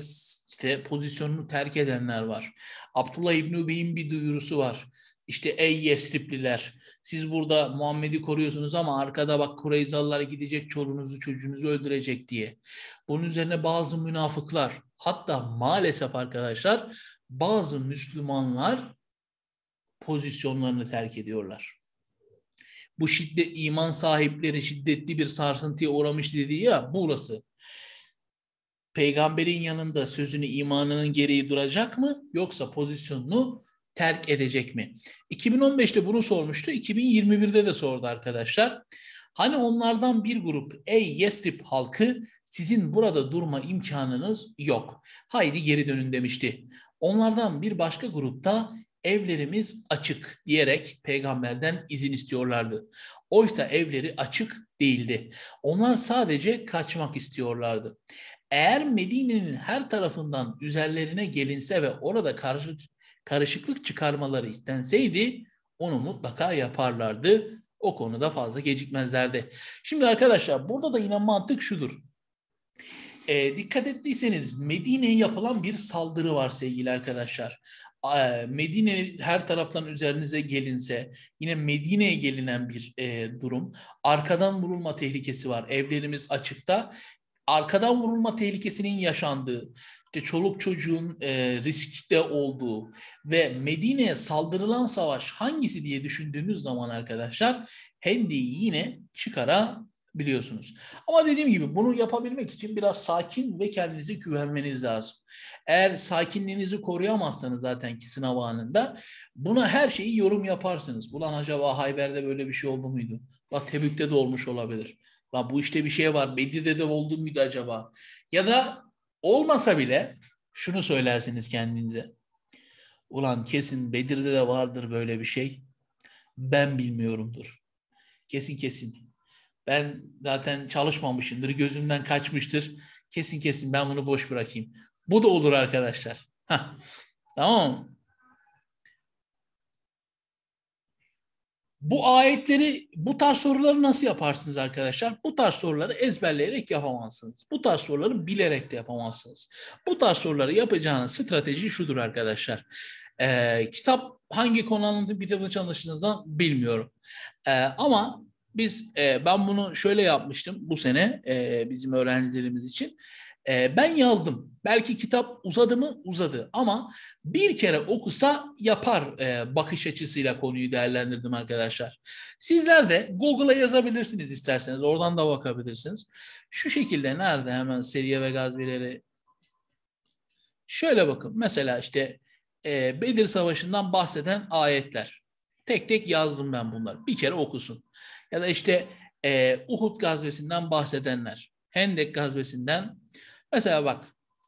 işte pozisyonunu terk edenler var. Abdullah İbni Übey'in bir duyurusu var. İşte ey Yesripliler siz burada Muhammed'i koruyorsunuz ama arkada bak Kureyzalılar gidecek çoluğunuzu çocuğunuzu öldürecek diye. Bunun üzerine bazı münafıklar hatta maalesef arkadaşlar bazı Müslümanlar pozisyonlarını terk ediyorlar. Bu şiddet iman sahipleri şiddetli bir sarsıntıya uğramış dediği ya burası. Peygamberin yanında sözünü imanının gereği duracak mı yoksa pozisyonunu terk edecek mi? 2015'te bunu sormuştu. 2021'de de sordu arkadaşlar. Hani onlardan bir grup ey Yesrib halkı sizin burada durma imkanınız yok. Haydi geri dönün demişti. Onlardan bir başka grupta evlerimiz açık diyerek peygamberden izin istiyorlardı. Oysa evleri açık değildi. Onlar sadece kaçmak istiyorlardı. Eğer Medine'nin her tarafından üzerlerine gelinse ve orada karışık, karışıklık çıkarmaları istenseydi onu mutlaka yaparlardı. O konuda fazla gecikmezlerdi. Şimdi arkadaşlar burada da yine mantık şudur. E, dikkat ettiyseniz Medine'ye yapılan bir saldırı var sevgili arkadaşlar. Medine her taraftan üzerinize gelinse yine Medine'ye gelinen bir e, durum. Arkadan vurulma tehlikesi var. Evlerimiz açıkta. Arkadan vurulma tehlikesinin yaşandığı, işte çoluk çocuğun e, riskte olduğu ve Medine'ye saldırılan savaş hangisi diye düşündüğünüz zaman arkadaşlar Hendi'yi yine çıkara biliyorsunuz. Ama dediğim gibi bunu yapabilmek için biraz sakin ve kendinize güvenmeniz lazım. Eğer sakinliğinizi koruyamazsanız zaten ki sınav anında buna her şeyi yorum yaparsınız. Ulan acaba Hayber'de böyle bir şey oldu muydu? Bak Tebük'te de olmuş olabilir. Bak bu işte bir şey var. Bedir'de de oldu muydu acaba? Ya da olmasa bile şunu söylersiniz kendinize. Ulan kesin Bedir'de de vardır böyle bir şey. Ben bilmiyorumdur. Kesin kesin ben zaten çalışmamışımdır, gözümden kaçmıştır. Kesin kesin ben bunu boş bırakayım. Bu da olur arkadaşlar. Heh. Tamam mı? Bu ayetleri, bu tarz soruları nasıl yaparsınız arkadaşlar? Bu tarz soruları ezberleyerek yapamazsınız. Bu tarz soruları bilerek de yapamazsınız. Bu tarz soruları yapacağınız strateji şudur arkadaşlar. Ee, kitap hangi konu anlatı kitabını çalıştığınızdan bilmiyorum. Ee, ama biz e, ben bunu şöyle yapmıştım bu sene e, bizim öğrencilerimiz için. E, ben yazdım. Belki kitap uzadı mı? Uzadı. Ama bir kere okusa yapar e, bakış açısıyla konuyu değerlendirdim arkadaşlar. Sizler de Google'a yazabilirsiniz isterseniz. Oradan da bakabilirsiniz. Şu şekilde nerede hemen seriye ve gazveleri Şöyle bakın mesela işte e, Bedir Savaşı'ndan bahseden ayetler. Tek tek yazdım ben bunları. Bir kere okusun. Ya da işte e, Uhud gazvesinden bahsedenler. Hendek gazvesinden. Mesela bak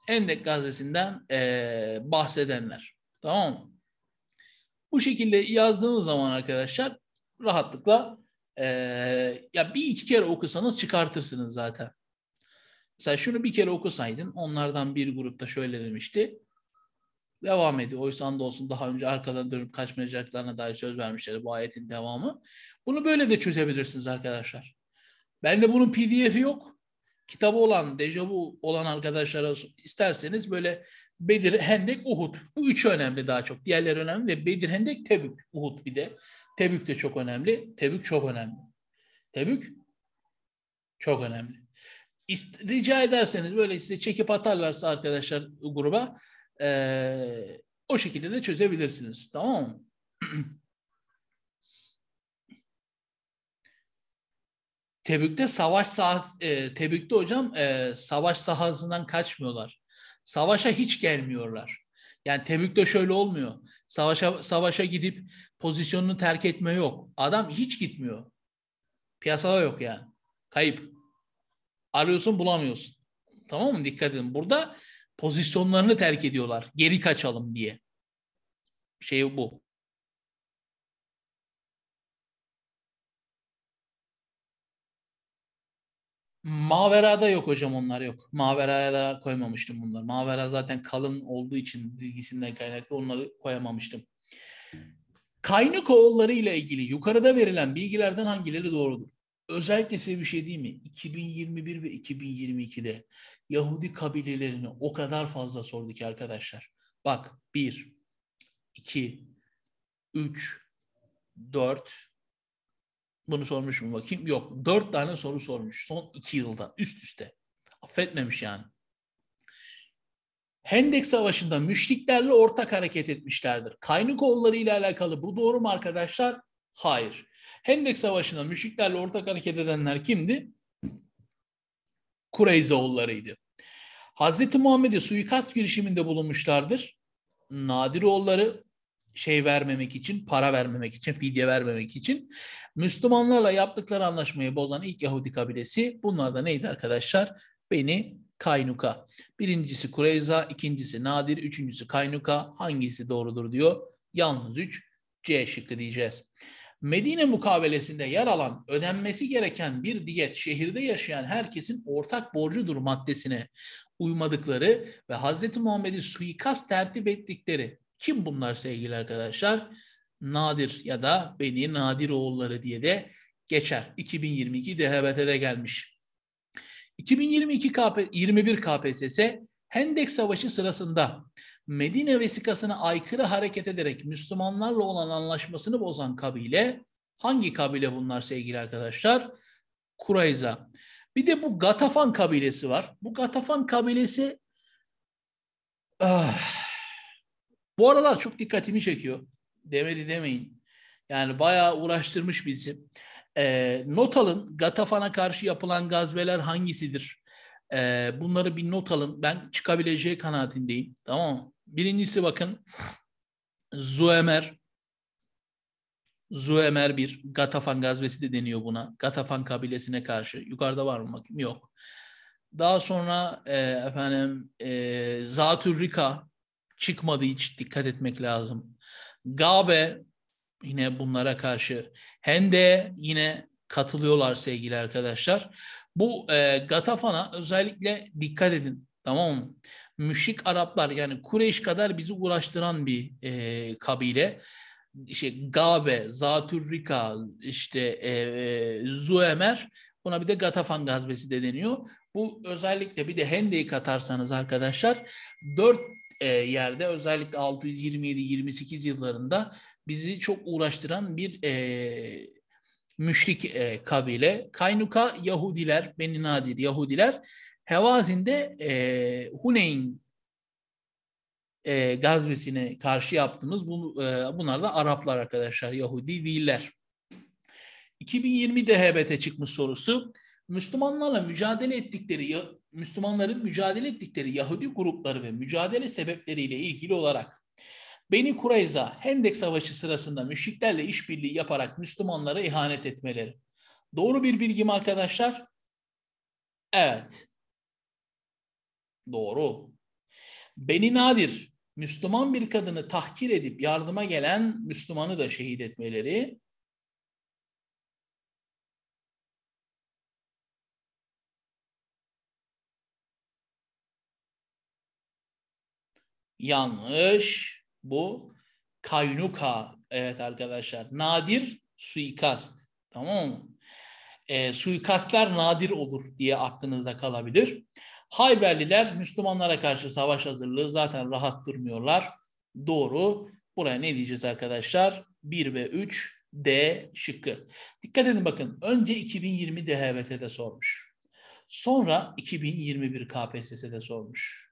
Hendek gazvesinden e, bahsedenler. Tamam mı? Bu şekilde yazdığınız zaman arkadaşlar rahatlıkla e, ya bir iki kere okusanız çıkartırsınız zaten. Mesela şunu bir kere okusaydın onlardan bir grupta şöyle demişti. Devam ediyor. Oysa olsun daha önce arkadan dönüp kaçmayacaklarına dair söz vermişler bu ayetin devamı. Bunu böyle de çözebilirsiniz arkadaşlar. Bende bunun pdf'i yok. Kitabı olan, dejavu olan arkadaşlara isterseniz böyle Bedir, Hendek, Uhud. Bu üçü önemli daha çok. Diğerleri önemli de Bedir, Hendek, Tebük, Uhud bir de. Tebük de çok önemli. Tebük çok önemli. Tebük çok önemli. Rica ederseniz böyle size çekip atarlarsa arkadaşlar gruba e, o şekilde de çözebilirsiniz. Tamam mı? Tebük'te savaş sahası, e, Tebük'te hocam e, savaş sahasından kaçmıyorlar. Savaşa hiç gelmiyorlar. Yani Tebük'te şöyle olmuyor. Savaşa savaşa gidip pozisyonunu terk etme yok. Adam hiç gitmiyor. Piyasada yok yani. Kayıp. Arıyorsun bulamıyorsun. Tamam mı? Dikkat edin. Burada pozisyonlarını terk ediyorlar. Geri kaçalım diye. Şey bu. Mavera'da yok hocam onlar yok. Mavera'ya da koymamıştım bunlar. Mavera zaten kalın olduğu için dizgisinden kaynaklı onları koyamamıştım. Kaynak oğulları ile ilgili yukarıda verilen bilgilerden hangileri doğrudur? Özellikle size bir şey değil mi? 2021 ve 2022'de Yahudi kabilelerini o kadar fazla sordu ki arkadaşlar. Bak 1, 2, 3, 4, bunu sormuş mu bakayım? Yok. Dört tane soru sormuş son iki yılda üst üste. Affetmemiş yani. Hendek Savaşı'nda müşriklerle ortak hareket etmişlerdir. Kaynukoğulları ile alakalı bu doğru mu arkadaşlar? Hayır. Hendek Savaşı'nda müşriklerle ortak hareket edenler kimdi? Kureyzoğullarıydı. Hazreti Muhammed'e suikast girişiminde bulunmuşlardır. Nadiroğulları şey vermemek için, para vermemek için, fidye vermemek için Müslümanlarla yaptıkları anlaşmayı bozan ilk Yahudi kabilesi bunlar da neydi arkadaşlar? Beni Kaynuka. Birincisi Kureyza, ikincisi Nadir, üçüncüsü Kaynuka. Hangisi doğrudur diyor. Yalnız 3 C şıkkı diyeceğiz. Medine mukabelesinde yer alan ödenmesi gereken bir diyet şehirde yaşayan herkesin ortak borcudur maddesine uymadıkları ve Hz. Muhammed'i suikast tertip ettikleri kim bunlar sevgili arkadaşlar? Nadir ya da Beni Nadir oğulları diye de geçer. 2022 DHBT'de gelmiş. 2022 KP, 21 KPSS Hendek Savaşı sırasında Medine vesikasına aykırı hareket ederek Müslümanlarla olan anlaşmasını bozan kabile hangi kabile bunlar sevgili arkadaşlar? Kurayza. Bir de bu Gatafan kabilesi var. Bu Gatafan kabilesi ah, bu aralar çok dikkatimi çekiyor. Demedi demeyin. Yani bayağı uğraştırmış bizi. E, not alın. Gatafan'a karşı yapılan gazveler hangisidir? E, bunları bir not alın. Ben çıkabileceği kanaatindeyim. Tamam mı? Birincisi bakın. Zuemer. Zuemer bir Gatafan gazvesi de deniyor buna. Gatafan kabilesine karşı. Yukarıda var mı bakayım? Yok. Daha sonra e, efendim e, Zatürrika çıkmadı hiç dikkat etmek lazım. Gabe yine bunlara karşı. Hende yine katılıyorlar sevgili arkadaşlar. Bu e, Gatafan'a özellikle dikkat edin. Tamam mı? Müşrik Araplar yani Kureyş kadar bizi uğraştıran bir e, kabile. İşte Gabe, Zatürrika, işte e, Zuemer buna bir de Gatafan gazvesi de deniyor. Bu özellikle bir de Hende'yi katarsanız arkadaşlar dört e, yerde özellikle 627-28 yıllarında bizi çok uğraştıran bir e, müşrik e, kabile. Kaynuka Yahudiler, Beni Nadir Yahudiler. Hevazin'de e, Huneyn e, gazvesine karşı yaptığımız bu, e, bunlar da Araplar arkadaşlar, Yahudi değiller. 2020 DHBT çıkmış sorusu. Müslümanlarla mücadele ettikleri Müslümanların mücadele ettikleri Yahudi grupları ve mücadele sebepleriyle ilgili olarak Beni Kureyza Hendek Savaşı sırasında müşriklerle işbirliği yaparak Müslümanlara ihanet etmeleri. Doğru bir bilgi mi arkadaşlar? Evet. Doğru. Beni Nadir Müslüman bir kadını tahkir edip yardıma gelen Müslümanı da şehit etmeleri. Yanlış. Bu kaynuka. Evet arkadaşlar. Nadir suikast. Tamam mı? E, suikastlar nadir olur diye aklınızda kalabilir. Hayberliler Müslümanlara karşı savaş hazırlığı zaten rahat durmuyorlar. Doğru. Buraya ne diyeceğiz arkadaşlar? 1 ve 3 D şıkkı. Dikkat edin bakın. Önce 2020 DHBT'de sormuş. Sonra 2021 KPSS'de sormuş.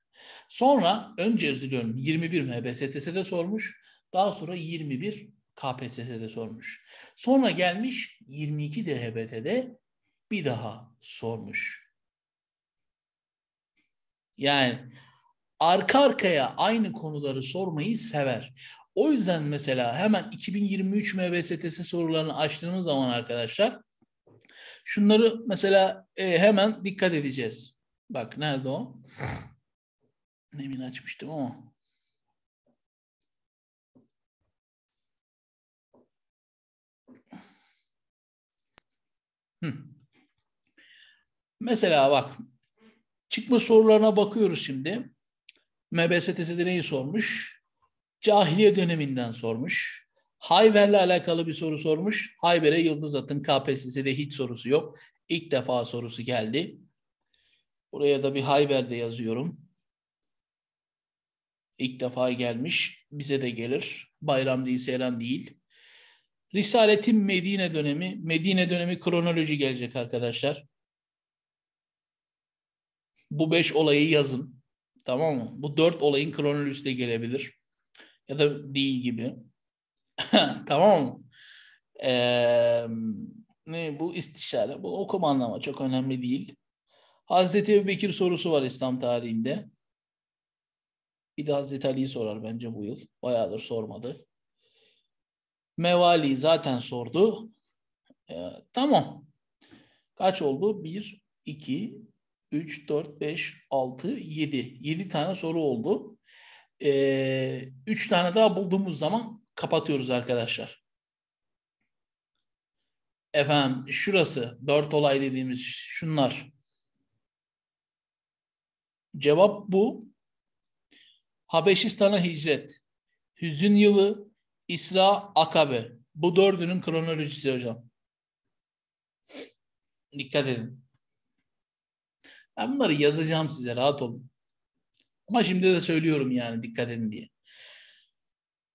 Sonra önce özür diliyorum 21 MBSTS'de sormuş. Daha sonra 21 KPSS'de sormuş. Sonra gelmiş 22 DHBT'de bir daha sormuş. Yani arka arkaya aynı konuları sormayı sever. O yüzden mesela hemen 2023 MBSTS sorularını açtığımız zaman arkadaşlar şunları mesela e, hemen dikkat edeceğiz. Bak nerede o? Demin açmıştım ama. Mesela bak çıkma sorularına bakıyoruz şimdi. MBSTS'de neyi sormuş? Cahiliye döneminden sormuş. Hayber'le alakalı bir soru sormuş. Hayber'e Yıldız Atın KPSS'de hiç sorusu yok. İlk defa sorusu geldi. Buraya da bir Hayber'de yazıyorum. İlk defa gelmiş. Bize de gelir. Bayram değil, selam değil. Risaletin Medine dönemi. Medine dönemi kronoloji gelecek arkadaşlar. Bu beş olayı yazın. Tamam mı? Bu dört olayın kronolojisi de gelebilir. Ya da değil gibi. tamam mı? Ee, ne bu istişare? Bu okuma anlama çok önemli değil. Hazreti Ebu Bekir sorusu var İslam tarihinde. Bir de Hazreti sorar bence bu yıl. Bayağıdır sormadı. Mevali zaten sordu. Ee, tamam. Kaç oldu? 1, 2, 3, 4, 5, 6, 7. 7 tane soru oldu. Ee, 3 tane daha bulduğumuz zaman kapatıyoruz arkadaşlar. Efendim şurası 4 olay dediğimiz şunlar. Cevap bu. Habeşistan'a hicret, hüzün yılı, İsra, Akabe. Bu dördünün kronolojisi hocam. Dikkat edin. Ben bunları yazacağım size rahat olun. Ama şimdi de söylüyorum yani dikkat edin diye.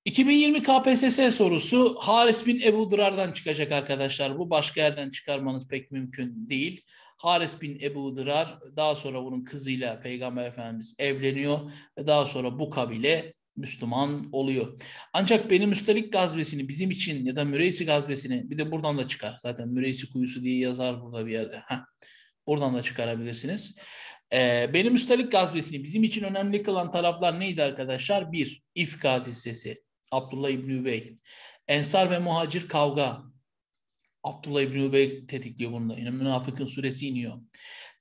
2020 KPSS sorusu Haris bin Ebu Dırar'dan çıkacak arkadaşlar. Bu başka yerden çıkarmanız pek mümkün değil. Haris bin Ebu Dırar daha sonra bunun kızıyla Peygamber Efendimiz evleniyor ve daha sonra bu kabile Müslüman oluyor. Ancak benim Müstelik gazvesini bizim için ya da Müreysi gazvesini bir de buradan da çıkar. Zaten Müreysi kuyusu diye yazar burada bir yerde. Heh. Buradan da çıkarabilirsiniz. Ee, benim Müstelik gazvesini bizim için önemli kılan taraflar neydi arkadaşlar? Bir, İfk hadisesi. Abdullah İbni Übey. Ensar ve muhacir kavga. Abdullah İbni Übey tetikliyor bunda. Yine Münafıkın suresi iniyor.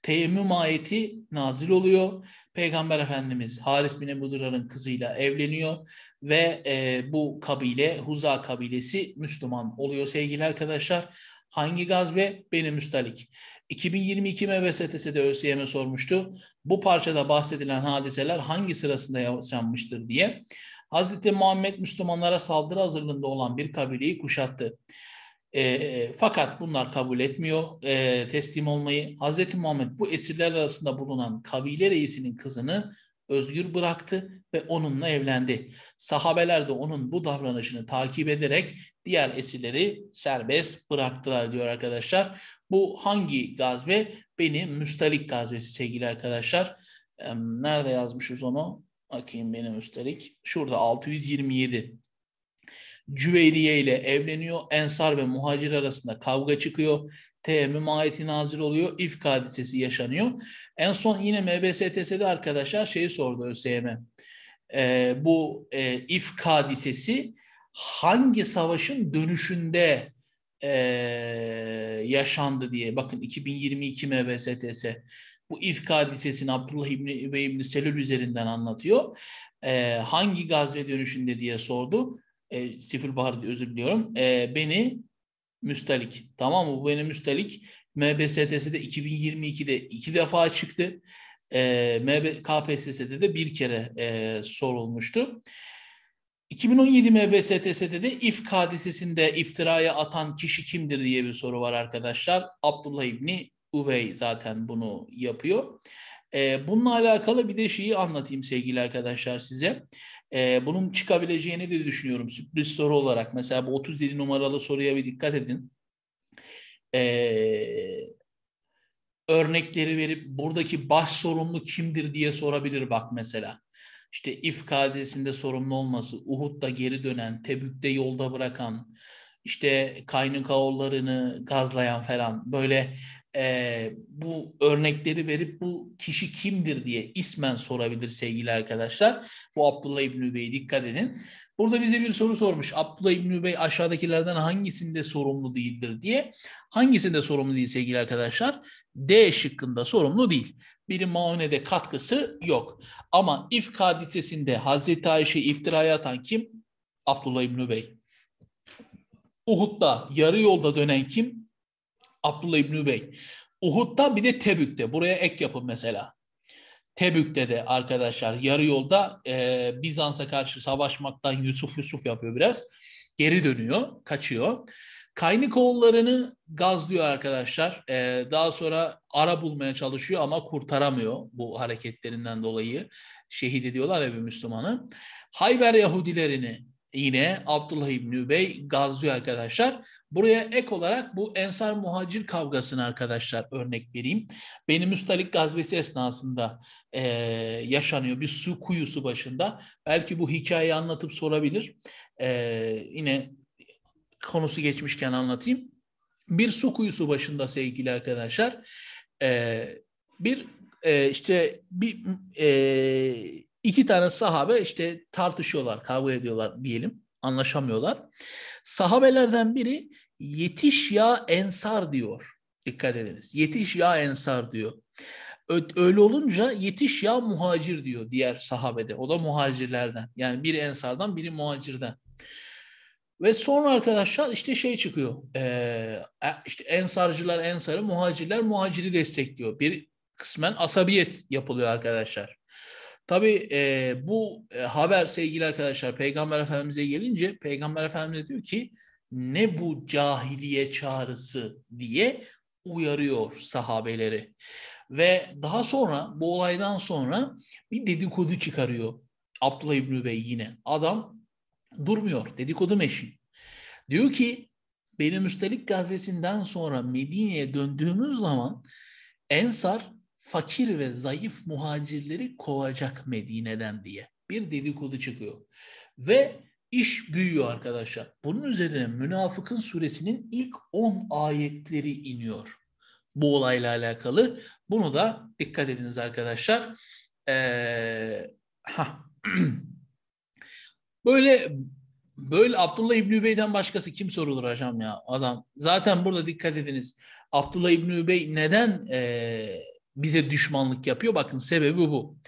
Teyemmüm ayeti nazil oluyor. Peygamber Efendimiz Haris bin Ebu Dırar'ın kızıyla evleniyor ve e, bu kabile Huza kabilesi Müslüman oluyor sevgili arkadaşlar. Hangi gazve? Beni Müstalik. 2022 MBSTS'de ÖSYM sormuştu. Bu parçada bahsedilen hadiseler hangi sırasında yaşanmıştır diye. Hazreti Muhammed Müslümanlara saldırı hazırlığında olan bir kabileyi kuşattı. E, fakat bunlar kabul etmiyor e, teslim olmayı. Hazreti Muhammed bu esirler arasında bulunan kabile reisinin kızını özgür bıraktı ve onunla evlendi. Sahabeler de onun bu davranışını takip ederek diğer esirleri serbest bıraktılar diyor arkadaşlar. Bu hangi gazve? Benim Müstalik gazvesi sevgili arkadaşlar. Nerede yazmışız onu? Bakayım benim üstelik. Şurada 627. Cüveyriye ile evleniyor. Ensar ve muhacir arasında kavga çıkıyor. teyemmüm mahiyeti nazil oluyor. İfk hadisesi yaşanıyor. En son yine MBSTS'de arkadaşlar şeyi sordu ÖSYM. E, bu e, ifk hadisesi hangi savaşın dönüşünde e, yaşandı diye. Bakın 2022 MBSTS bu ifk hadisesini Abdullah İbni Übey İbni Selül üzerinden anlatıyor. E, hangi gazve dönüşünde diye sordu. E, Sifil Bahar özür diliyorum. E, beni Müstalik. Tamam mı? Bu benim Müstalik. MBSTS'de 2022'de iki defa çıktı. E, MB, KPSS'de de bir kere e, sorulmuştu. 2017 MBSTS'de de İFK hadisesinde iftiraya atan kişi kimdir diye bir soru var arkadaşlar. Abdullah İbni Ubey zaten bunu yapıyor. Ee, bununla alakalı bir de şeyi anlatayım sevgili arkadaşlar size. Ee, bunun çıkabileceğini de düşünüyorum sürpriz soru olarak. Mesela bu 37 numaralı soruya bir dikkat edin. Ee, örnekleri verip buradaki baş sorumlu kimdir diye sorabilir bak mesela işte İfk hadisesinde sorumlu olması, Uhud'da geri dönen, Tebük'te yolda bırakan, işte Kaynıkaoğullarını gazlayan falan böyle e, bu örnekleri verip bu kişi kimdir diye ismen sorabilir sevgili arkadaşlar. Bu Abdullah İbni Übey'e dikkat edin. Burada bize bir soru sormuş. Abdullah İbni Übey aşağıdakilerden hangisinde sorumlu değildir diye. Hangisinde sorumlu değil sevgili arkadaşlar? D şıkkında sorumlu değil bir maunede katkısı yok. Ama İfk hadisesinde Hazreti Ayşe iftiraya atan kim? Abdullah İbni Bey. Uhud'da yarı yolda dönen kim? Abdullah İbni Bey. Uhud'da bir de Tebük'te. Buraya ek yapın mesela. Tebük'te de arkadaşlar yarı yolda e, Bizans'a karşı savaşmaktan Yusuf Yusuf yapıyor biraz. Geri dönüyor, kaçıyor. Kaynıkoğullarını gazlıyor arkadaşlar. Ee, daha sonra ara bulmaya çalışıyor ama kurtaramıyor bu hareketlerinden dolayı. Şehit ediyorlar ya bir Müslümanı. Hayber Yahudilerini yine Abdullah İbni Übey gazlıyor arkadaşlar. Buraya ek olarak bu Ensar Muhacir kavgasını arkadaşlar örnek vereyim. Benim Müstalik gazvesi esnasında e, yaşanıyor bir su kuyusu başında. Belki bu hikayeyi anlatıp sorabilir. E, yine konusu geçmişken anlatayım. Bir su kuyusu başında sevgili arkadaşlar e, bir e, işte bir e, iki tane sahabe işte tartışıyorlar, kavga ediyorlar diyelim, anlaşamıyorlar. Sahabelerden biri yetiş ya ensar diyor. Dikkat ediniz. Yetiş ya ensar diyor. Öyle olunca yetiş ya muhacir diyor diğer sahabede. O da muhacirlerden. Yani biri ensardan biri muhacirden. Ve sonra arkadaşlar işte şey çıkıyor. Ee, işte ensarcılar ensarı, muhacirler muhaciri destekliyor. Bir kısmen asabiyet yapılıyor arkadaşlar. Tabi e, bu e, haber sevgili arkadaşlar Peygamber Efendimiz'e gelince Peygamber Efendimiz diyor ki ne bu cahiliye çağrısı diye uyarıyor sahabeleri. Ve daha sonra bu olaydan sonra bir dedikodu çıkarıyor Abdullah İbni Bey yine. Adam durmuyor. Dedikodu meşin. Diyor ki benim Müstelik gazvesinden sonra Medine'ye döndüğümüz zaman Ensar fakir ve zayıf muhacirleri kovacak Medine'den diye bir dedikodu çıkıyor. Ve iş büyüyor arkadaşlar. Bunun üzerine Münafıkın suresinin ilk 10 ayetleri iniyor. Bu olayla alakalı. Bunu da dikkat ediniz arkadaşlar. Ee. Böyle böyle Abdullah İbni Übey'den başkası kim sorulur hocam ya adam. Zaten burada dikkat ediniz. Abdullah İbni Übey neden e, bize düşmanlık yapıyor? Bakın sebebi bu.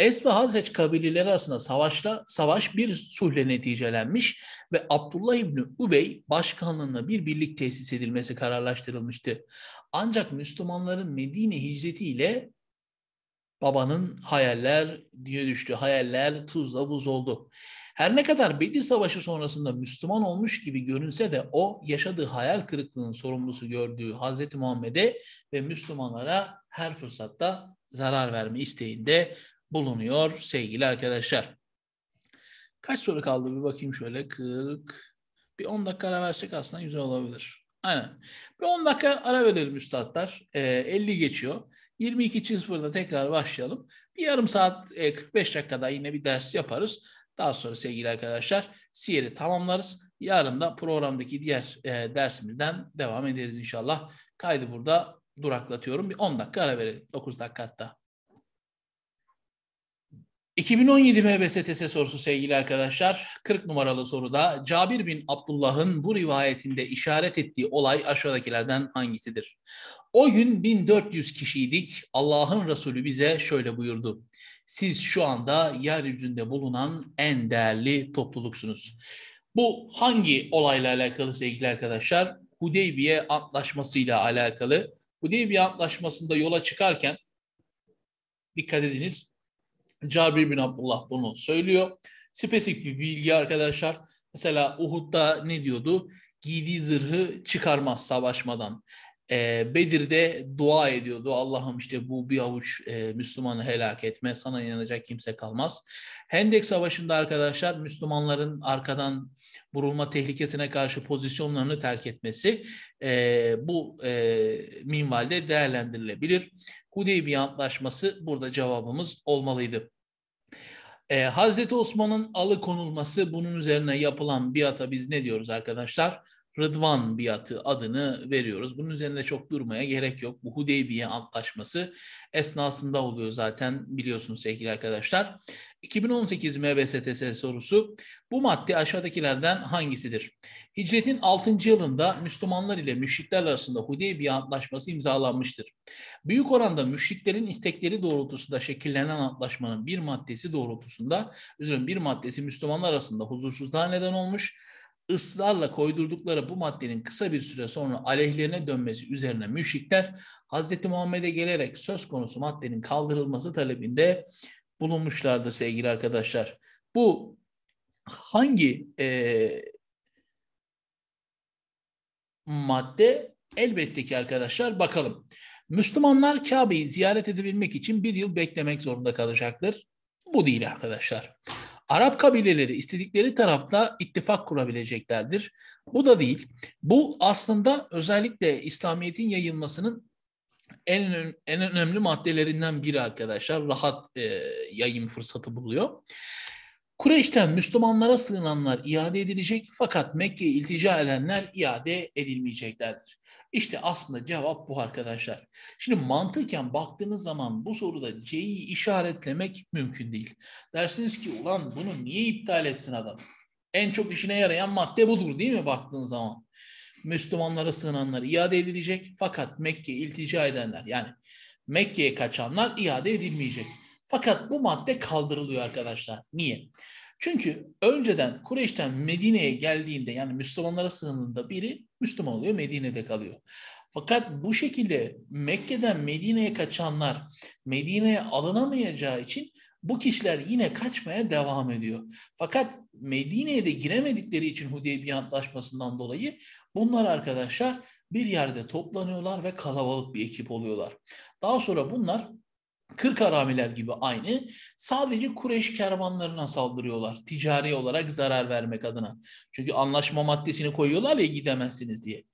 Es ve Hazreç kabileleri arasında savaşla savaş bir sulhle neticelenmiş ve Abdullah İbni Ubey başkanlığına bir birlik tesis edilmesi kararlaştırılmıştı. Ancak Müslümanların Medine hicretiyle babanın hayaller diye düştü. Hayaller tuzla buz oldu. Her ne kadar Bedir Savaşı sonrasında Müslüman olmuş gibi görünse de o yaşadığı hayal kırıklığının sorumlusu gördüğü Hazreti Muhammed'e ve Müslümanlara her fırsatta zarar verme isteğinde bulunuyor sevgili arkadaşlar. Kaç soru kaldı bir bakayım şöyle 40. Bir 10 dakika ara versek aslında güzel olabilir. Aynen. Bir 10 dakika ara verelim üstadlar. E, ee, 50 geçiyor. 22.00'da tekrar başlayalım. Bir yarım saat e, 45 dakikada yine bir ders yaparız. Daha sonra sevgili arkadaşlar Siyer'i tamamlarız. Yarın da programdaki diğer e, dersimizden devam ederiz inşallah. Kaydı burada duraklatıyorum. Bir 10 dakika ara verelim. 9 dakika hatta. 2017 MBSTS sorusu sevgili arkadaşlar. 40 numaralı soruda Cabir bin Abdullah'ın bu rivayetinde işaret ettiği olay aşağıdakilerden hangisidir? O gün 1400 kişiydik. Allah'ın Resulü bize şöyle buyurdu. Siz şu anda yeryüzünde bulunan en değerli topluluksunuz. Bu hangi olayla alakalı sevgili arkadaşlar? Hudeybiye Antlaşması ile alakalı. Hudeybiye Antlaşması'nda yola çıkarken dikkat ediniz Cabir bin Abdullah bunu söylüyor. Spesifik bir bilgi arkadaşlar. Mesela Uhud'da ne diyordu? Giydiği zırhı çıkarmaz savaşmadan. E, Bedir'de dua ediyordu. Allah'ım işte bu bir avuç e, Müslümanı helak etme. Sana inanacak kimse kalmaz. Hendek Savaşı'nda arkadaşlar Müslümanların arkadan vurulma tehlikesine karşı pozisyonlarını terk etmesi e, bu e, minvalde değerlendirilebilir. Hudeybiye Antlaşması burada cevabımız olmalıydı. Ee, Hazreti Osman'ın alıkonulması bunun üzerine yapılan biata biz ne diyoruz arkadaşlar? Rıdvan biatı adını veriyoruz. Bunun üzerinde çok durmaya gerek yok. Bu Hudeybiye Antlaşması esnasında oluyor zaten biliyorsunuz sevgili arkadaşlar. 2018 MBSTS sorusu bu madde aşağıdakilerden hangisidir? Hicretin 6. yılında Müslümanlar ile müşrikler arasında Hudeybiye Antlaşması imzalanmıştır. Büyük oranda müşriklerin istekleri doğrultusunda şekillenen antlaşmanın bir maddesi doğrultusunda, üzerine bir maddesi Müslümanlar arasında huzursuzluğa neden olmuş ısrarla koydurdukları bu maddenin kısa bir süre sonra aleyhlerine dönmesi üzerine müşrikler Hazreti Muhammed'e gelerek söz konusu maddenin kaldırılması talebinde bulunmuşlardır sevgili arkadaşlar. Bu hangi e, madde? Elbette ki arkadaşlar bakalım. Müslümanlar Kabe'yi ziyaret edebilmek için bir yıl beklemek zorunda kalacaktır. Bu değil arkadaşlar. Arap kabileleri istedikleri tarafta ittifak kurabileceklerdir. Bu da değil. Bu aslında özellikle İslamiyet'in yayılmasının en, en önemli maddelerinden biri arkadaşlar. Rahat e, yayın fırsatı buluyor. Kureyş'ten Müslümanlara sığınanlar iade edilecek fakat Mekke'ye iltica edenler iade edilmeyeceklerdir. İşte aslında cevap bu arkadaşlar. Şimdi mantıken baktığınız zaman bu soruda C'yi işaretlemek mümkün değil. Dersiniz ki ulan bunu niye iptal etsin adam? En çok işine yarayan madde budur değil mi baktığın zaman? Müslümanlara sığınanlar iade edilecek fakat Mekke'ye iltica edenler yani Mekke'ye kaçanlar iade edilmeyecek. Fakat bu madde kaldırılıyor arkadaşlar. Niye? Çünkü önceden Kureyş'ten Medine'ye geldiğinde yani Müslümanlara sığındığında biri Müslüman oluyor, Medine'de kalıyor. Fakat bu şekilde Mekke'den Medine'ye kaçanlar Medine'ye alınamayacağı için bu kişiler yine kaçmaya devam ediyor. Fakat Medine'ye de giremedikleri için Hudeybiye Antlaşması'ndan dolayı bunlar arkadaşlar bir yerde toplanıyorlar ve kalabalık bir ekip oluyorlar. Daha sonra bunlar Kırk haramiler gibi aynı. Sadece Kureyş kervanlarına saldırıyorlar. Ticari olarak zarar vermek adına. Çünkü anlaşma maddesini koyuyorlar ya gidemezsiniz diye.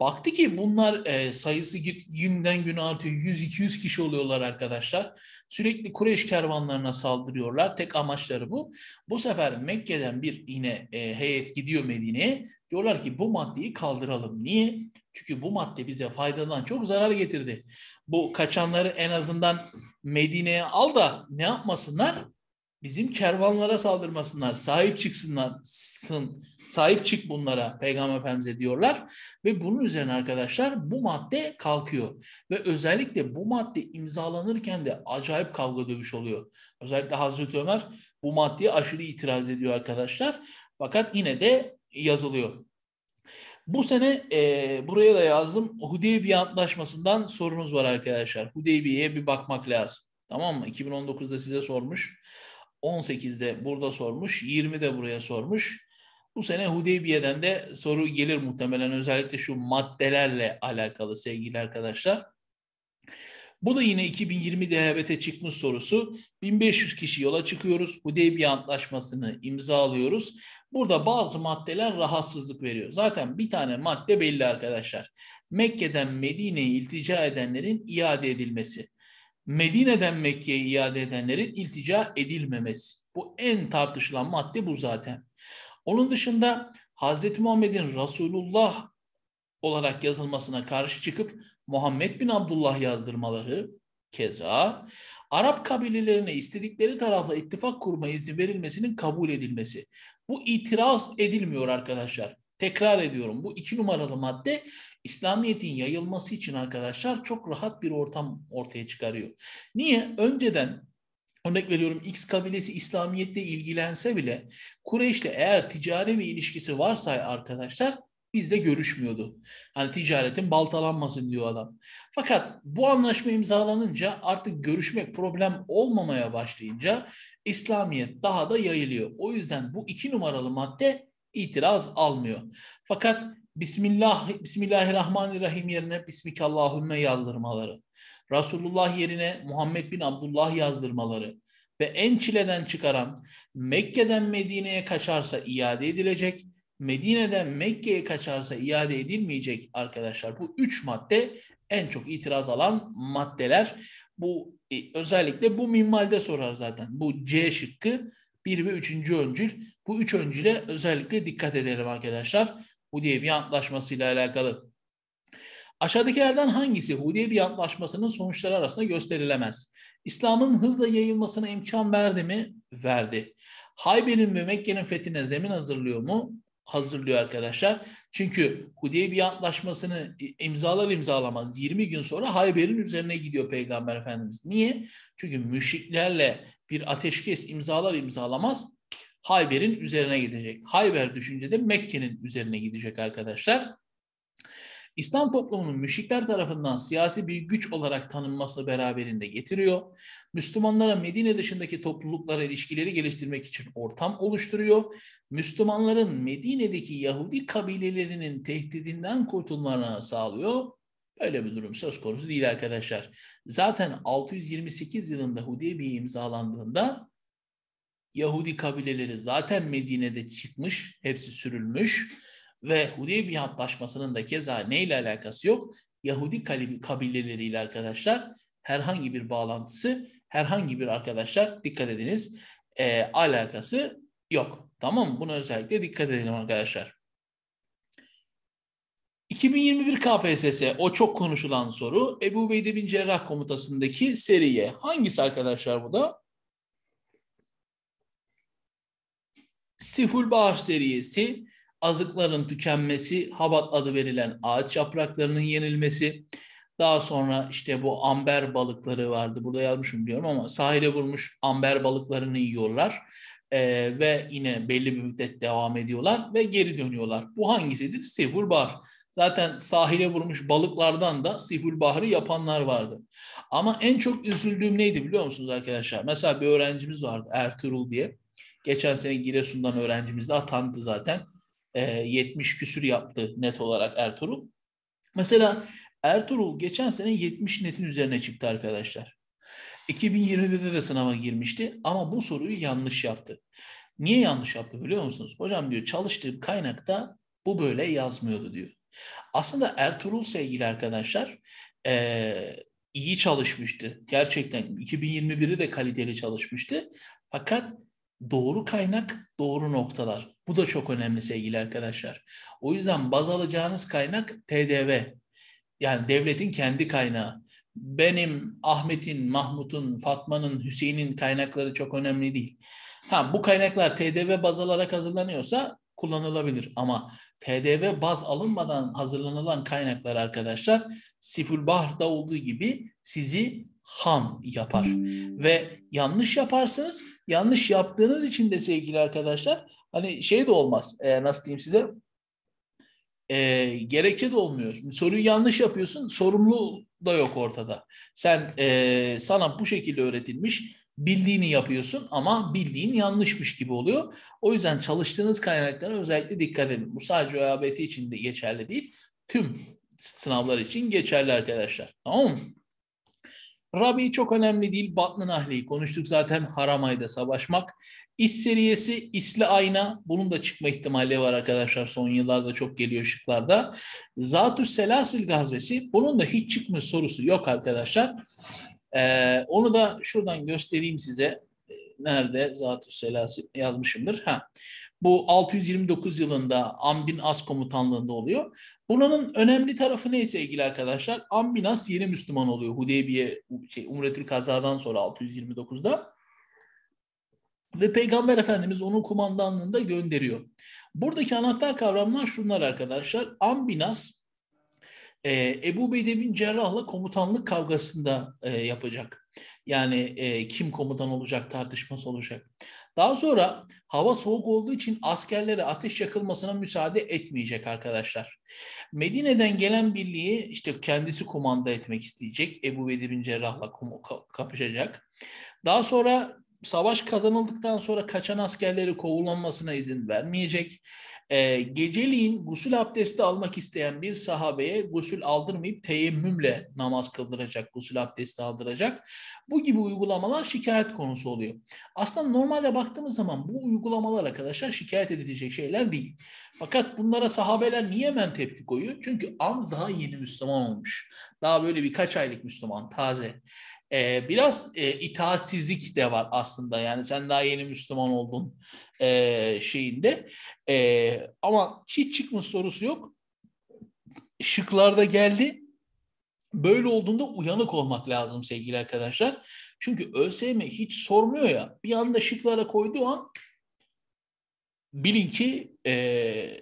Baktı ki bunlar e, sayısı günden güne artıyor. 100-200 kişi oluyorlar arkadaşlar. Sürekli Kureyş kervanlarına saldırıyorlar. Tek amaçları bu. Bu sefer Mekke'den bir yine e, heyet gidiyor Medine'ye. Diyorlar ki bu maddeyi kaldıralım. Niye? Çünkü bu madde bize faydadan çok zarar getirdi. Bu kaçanları en azından Medine'ye al da ne yapmasınlar? Bizim kervanlara saldırmasınlar. Sahip çıksınlar. Sın, sahip çık bunlara Peygamber Efendimiz'e diyorlar. Ve bunun üzerine arkadaşlar bu madde kalkıyor. Ve özellikle bu madde imzalanırken de acayip kavga dövüş oluyor. Özellikle Hazreti Ömer bu maddeye aşırı itiraz ediyor arkadaşlar. Fakat yine de yazılıyor. Bu sene e, buraya da yazdım. Hudeybiye Antlaşması'ndan sorunuz var arkadaşlar. Hudeybiye'ye bir bakmak lazım. Tamam mı? 2019'da size sormuş. 18'de burada sormuş. 20'de buraya sormuş. Bu sene Hudeybiye'den de soru gelir muhtemelen özellikle şu maddelerle alakalı sevgili arkadaşlar. Bu da yine 2020 DHBT çıkmış sorusu. 1500 kişi yola çıkıyoruz. Hudeybiye Antlaşması'nı imzalıyoruz. Burada bazı maddeler rahatsızlık veriyor. Zaten bir tane madde belli arkadaşlar. Mekke'den Medine'ye iltica edenlerin iade edilmesi. Medine'den Mekke'ye iade edenlerin iltica edilmemesi. Bu en tartışılan madde bu zaten. Onun dışında Hz. Muhammed'in Resulullah olarak yazılmasına karşı çıkıp Muhammed bin Abdullah yazdırmaları keza Arap kabilelerine istedikleri tarafla ittifak kurma izni verilmesinin kabul edilmesi. Bu itiraz edilmiyor arkadaşlar. Tekrar ediyorum bu iki numaralı madde İslamiyet'in yayılması için arkadaşlar çok rahat bir ortam ortaya çıkarıyor. Niye? Önceden örnek veriyorum X kabilesi İslamiyet'te ilgilense bile Kureyş'le eğer ticari bir ilişkisi varsa arkadaşlar bizde görüşmüyordu. Hani ticaretin baltalanmasın diyor adam. Fakat bu anlaşma imzalanınca artık görüşmek problem olmamaya başlayınca İslamiyet daha da yayılıyor. O yüzden bu iki numaralı madde itiraz almıyor. Fakat Bismillah, Bismillahirrahmanirrahim yerine Bismikallahümme yazdırmaları, Resulullah yerine Muhammed bin Abdullah yazdırmaları ve en çileden çıkaran Mekke'den Medine'ye kaçarsa iade edilecek, Medine'den Mekke'ye kaçarsa iade edilmeyecek arkadaşlar. Bu üç madde en çok itiraz alan maddeler. Bu e, özellikle bu minvalde sorar zaten. Bu C şıkkı bir ve üçüncü öncül. Bu üç öncüle özellikle dikkat edelim arkadaşlar. Hudeybiye Antlaşması ile alakalı. Aşağıdakilerden hangisi Hudeybiye Antlaşması'nın sonuçları arasında gösterilemez? İslam'ın hızla yayılmasına imkan verdi mi? Verdi. Hayber'in ve Mekke'nin fethine zemin hazırlıyor mu? Hazırlıyor arkadaşlar. Çünkü Hudeybiye Antlaşması'nı imzalar imzalamaz 20 gün sonra Hayber'in üzerine gidiyor Peygamber Efendimiz. Niye? Çünkü müşriklerle bir ateşkes imzalar imzalamaz Hayber'in üzerine gidecek. Hayber düşüncede Mekke'nin üzerine gidecek arkadaşlar. İslam toplumunun müşrikler tarafından siyasi bir güç olarak tanınması beraberinde getiriyor. Müslümanlara Medine dışındaki topluluklara ilişkileri geliştirmek için ortam oluşturuyor. Müslümanların Medine'deki Yahudi kabilelerinin tehdidinden kurtulmalarını sağlıyor. Öyle bir durum söz konusu değil arkadaşlar. Zaten 628 yılında Hudeybiye imzalandığında Yahudi kabileleri zaten Medine'de çıkmış, hepsi sürülmüş ve Hudeybiye Antlaşması'nın da keza neyle alakası yok? Yahudi kabileleriyle arkadaşlar herhangi bir bağlantısı, herhangi bir arkadaşlar dikkat ediniz e, alakası yok. Tamam mı? Buna özellikle dikkat edelim arkadaşlar. 2021 KPSS o çok konuşulan soru. Ebu Ubeyde bin Cerrah komutasındaki seriye. Hangisi arkadaşlar bu da? Siful Bahar serisi, azıkların tükenmesi, habat adı verilen ağaç yapraklarının yenilmesi, daha sonra işte bu amber balıkları vardı. Burada yazmışım diyorum ama sahile vurmuş amber balıklarını yiyorlar. Ee, ve yine belli bir müddet devam ediyorlar ve geri dönüyorlar. Bu hangisidir? Siful Bahar. Zaten sahile vurmuş balıklardan da Siful Bahar'ı yapanlar vardı. Ama en çok üzüldüğüm neydi biliyor musunuz arkadaşlar? Mesela bir öğrencimiz vardı Ertuğrul diye. Geçen sene Giresun'dan öğrencimiz de atandı zaten. E, ee, 70 küsür yaptı net olarak Ertuğrul. Mesela Ertuğrul geçen sene 70 netin üzerine çıktı arkadaşlar. 2021'de de sınava girmişti ama bu soruyu yanlış yaptı. Niye yanlış yaptı biliyor musunuz? Hocam diyor çalıştığım kaynakta bu böyle yazmıyordu diyor. Aslında Ertuğrul sevgili arkadaşlar e, iyi çalışmıştı. Gerçekten 2021'i de kaliteli çalışmıştı. Fakat doğru kaynak, doğru noktalar. Bu da çok önemli sevgili arkadaşlar. O yüzden baz alacağınız kaynak TDV. Yani devletin kendi kaynağı. Benim, Ahmet'in, Mahmut'un, Fatma'nın, Hüseyin'in kaynakları çok önemli değil. Ha, bu kaynaklar TDV baz alarak hazırlanıyorsa kullanılabilir. Ama TDV baz alınmadan hazırlanılan kaynaklar arkadaşlar Sifül Bahr'da olduğu gibi sizi ham yapar. Ve yanlış yaparsınız. Yanlış yaptığınız için de sevgili arkadaşlar hani şey de olmaz. E, nasıl diyeyim size? E, gerekçe de olmuyor. Şimdi soruyu yanlış yapıyorsun. Sorumlu da yok ortada. Sen e, sana bu şekilde öğretilmiş bildiğini yapıyorsun ama bildiğin yanlışmış gibi oluyor. O yüzden çalıştığınız kaynaklara özellikle dikkat edin. Bu sadece ÖABT için de geçerli değil. Tüm sınavlar için geçerli arkadaşlar. Tamam mı? Rabi çok önemli değil. Batlı Nahli'yi konuştuk zaten. Haramayda savaşmak. İs seriyesi İsli Ayna. Bunun da çıkma ihtimali var arkadaşlar. Son yıllarda çok geliyor şıklarda. Zatü Selasil Gazvesi. Bunun da hiç çıkmış sorusu yok arkadaşlar. Ee, onu da şuradan göstereyim size. nerede Zatü Selasi yazmışımdır. Ha. Bu 629 yılında Ambinas komutanlığında oluyor. Bunun önemli tarafı neyse ilgili arkadaşlar? Ambinas yeni Müslüman oluyor. Hudeybiye şey, Umretül Kaza'dan sonra 629'da. Ve Peygamber Efendimiz onun kumandanlığında gönderiyor. Buradaki anahtar kavramlar şunlar arkadaşlar. Ambinas e, Ebu Beyde bin Cerrah'la komutanlık kavgasında e, yapacak. Yani e, kim komutan olacak tartışması olacak. Daha sonra hava soğuk olduğu için askerlere ateş yakılmasına müsaade etmeyecek arkadaşlar. Medine'den gelen birliği işte kendisi komanda etmek isteyecek. Ebu Bedir bin Cerrah'la kapışacak. Daha sonra savaş kazanıldıktan sonra kaçan askerleri kovulmasına izin vermeyecek e, geceliğin gusül abdesti almak isteyen bir sahabeye gusül aldırmayıp teyemmümle namaz kıldıracak, gusül abdesti aldıracak. Bu gibi uygulamalar şikayet konusu oluyor. Aslında normalde baktığımız zaman bu uygulamalar arkadaşlar şikayet edilecek şeyler değil. Fakat bunlara sahabeler niye hemen tepki koyuyor? Çünkü am daha yeni Müslüman olmuş. Daha böyle birkaç aylık Müslüman, taze. Ee, biraz e, itaatsizlik de var aslında. Yani sen daha yeni Müslüman oldun e, şeyinde. E, ama hiç çıkmış sorusu yok. Şıklarda geldi. Böyle olduğunda uyanık olmak lazım sevgili arkadaşlar. Çünkü ÖSYM hiç sormuyor ya. Bir anda şıklara koyduğu an bilin ki e,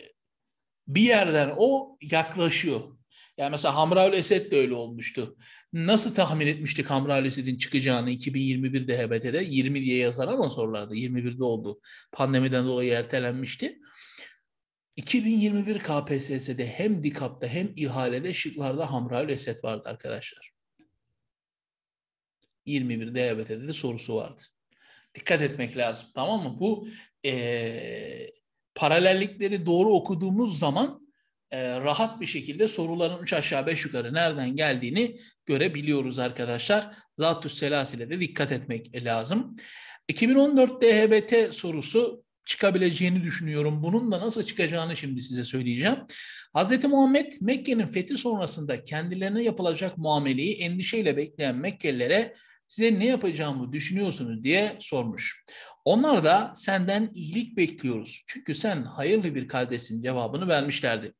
bir yerden o yaklaşıyor. Yani mesela Hamraül Esed de öyle olmuştu. Nasıl tahmin etmiştik Hamra Esed'in çıkacağını 2021'de HBT'de 20 diye yazar ama sorularda 21'de oldu. Pandemiden dolayı ertelenmişti. 2021 KPSS'de hem DİKAP'ta hem ihalede şıklarda Hamraül Esed vardı arkadaşlar. 21'de HBT'de de sorusu vardı. Dikkat etmek lazım tamam mı? Bu ee, paralellikleri doğru okuduğumuz zaman e, rahat bir şekilde soruların üç aşağı beş yukarı nereden geldiğini görebiliyoruz arkadaşlar. Zatüs selasile de dikkat etmek lazım. 2014 DHBT sorusu çıkabileceğini düşünüyorum. Bunun da nasıl çıkacağını şimdi size söyleyeceğim. Hz. Muhammed Mekke'nin fethi sonrasında kendilerine yapılacak muameleyi endişeyle bekleyen Mekkelilere size ne yapacağımı düşünüyorsunuz diye sormuş. Onlar da senden iyilik bekliyoruz. Çünkü sen hayırlı bir kardeşsin cevabını vermişlerdi.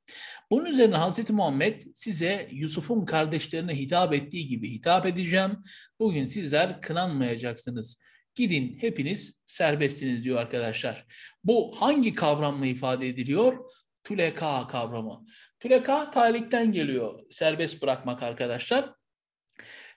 Bunun üzerine Hazreti Muhammed size Yusuf'un kardeşlerine hitap ettiği gibi hitap edeceğim. Bugün sizler kınanmayacaksınız. Gidin hepiniz serbestsiniz diyor arkadaşlar. Bu hangi kavramla ifade ediliyor? Tüleka kavramı. Tüleka talikten geliyor. Serbest bırakmak arkadaşlar.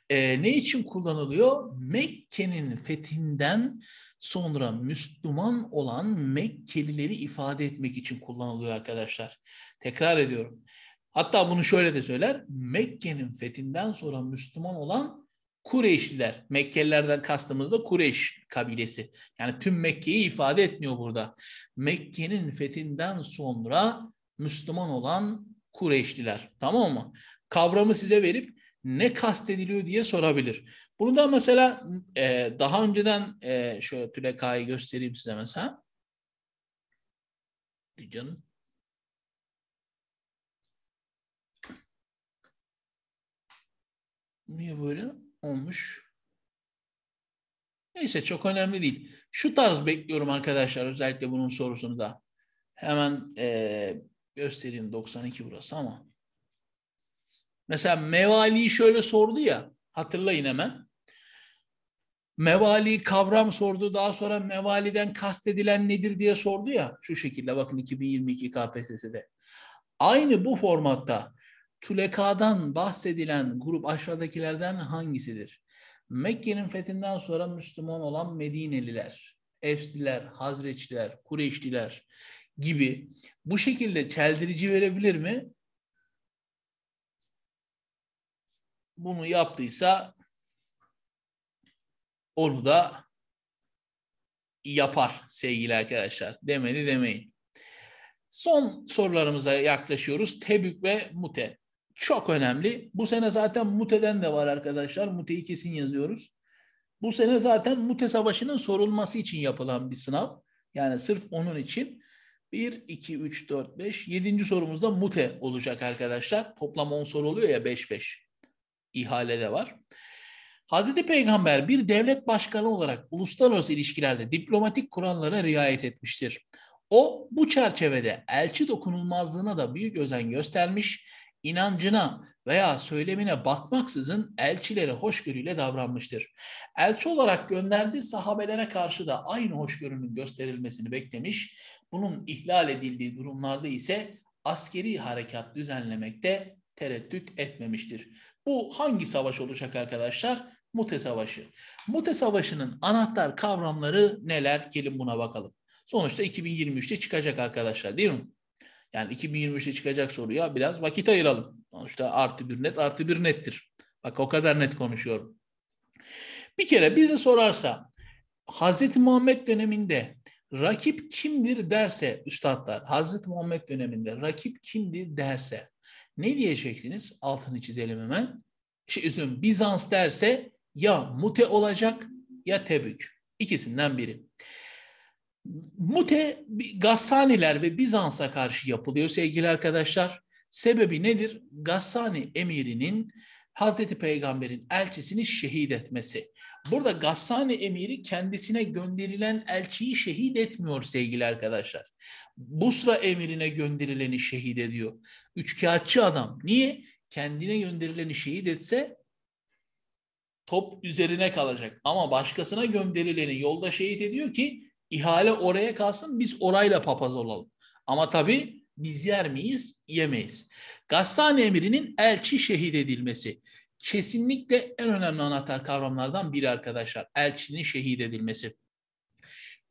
Ee, ne için kullanılıyor? Mekke'nin fethinden sonra Müslüman olan Mekkelileri ifade etmek için kullanılıyor arkadaşlar. Tekrar ediyorum. Hatta bunu şöyle de söyler. Mekke'nin fethinden sonra Müslüman olan Kureyşliler. Mekkelilerden kastımız da Kureyş kabilesi. Yani tüm Mekke'yi ifade etmiyor burada. Mekke'nin fethinden sonra Müslüman olan Kureyşliler. Tamam mı? Kavramı size verip ne kastediliyor diye sorabilir. Bunu da mesela e, daha önceden e, şöyle tülekayı göstereyim size mesela. Canım. Niye böyle olmuş? Neyse çok önemli değil. Şu tarz bekliyorum arkadaşlar özellikle bunun sorusunu da. Hemen e, göstereyim 92 burası ama. Mesela Mevali'yi şöyle sordu ya hatırlayın hemen. Mevali kavram sordu. Daha sonra mevaliden kastedilen nedir diye sordu ya. Şu şekilde bakın 2022 KPSS'de. Aynı bu formatta Tuleka'dan bahsedilen grup aşağıdakilerden hangisidir? Mekke'nin fethinden sonra Müslüman olan Medineliler, Efsliler, Hazreçliler, Kureyşliler gibi bu şekilde çeldirici verebilir mi? Bunu yaptıysa onu da yapar sevgili arkadaşlar. Demedi demeyin. Son sorularımıza yaklaşıyoruz. Tebük ve Mute. Çok önemli. Bu sene zaten Mute'den de var arkadaşlar. Mute'yi kesin yazıyoruz. Bu sene zaten Mute Savaşı'nın sorulması için yapılan bir sınav. Yani sırf onun için 1, 2, 3, 4, 5. 7. sorumuzda Mute olacak arkadaşlar. Toplam 10 soru oluyor ya 5, 5. İhale de var. Hazreti Peygamber bir devlet başkanı olarak uluslararası ilişkilerde diplomatik kurallara riayet etmiştir. O bu çerçevede elçi dokunulmazlığına da büyük özen göstermiş, inancına veya söylemine bakmaksızın elçilere hoşgörüyle davranmıştır. Elçi olarak gönderdiği sahabelere karşı da aynı hoşgörünün gösterilmesini beklemiş. Bunun ihlal edildiği durumlarda ise askeri harekat düzenlemekte tereddüt etmemiştir. Bu hangi savaş olacak arkadaşlar? Mute Savaşı. Mute Savaşı'nın anahtar kavramları neler? Gelin buna bakalım. Sonuçta 2023'te çıkacak arkadaşlar değil mi? Yani 2023'te çıkacak soruya biraz vakit ayıralım. Sonuçta artı bir net artı bir nettir. Bak o kadar net konuşuyorum. Bir kere bize sorarsa Hazreti Muhammed döneminde rakip kimdir derse üstadlar Hazreti Muhammed döneminde rakip kimdir derse ne diyeceksiniz? Altını çizelim hemen. Şey, üzüm, Bizans derse ya Mute olacak ya Tebük. İkisinden biri. Mute Gassaniler ve Bizans'a karşı yapılıyor sevgili arkadaşlar. Sebebi nedir? Gassani emirinin Hazreti Peygamber'in elçisini şehit etmesi. Burada Gassani emiri kendisine gönderilen elçiyi şehit etmiyor sevgili arkadaşlar. Busra emirine gönderileni şehit ediyor. Üçkağıtçı adam. Niye? Kendine gönderileni şehit etse top üzerine kalacak. Ama başkasına gönderileni yolda şehit ediyor ki ihale oraya kalsın biz orayla papaz olalım. Ama tabii biz yer miyiz? Yemeyiz. Gassani emirinin elçi şehit edilmesi. Kesinlikle en önemli anahtar kavramlardan biri arkadaşlar. Elçinin şehit edilmesi.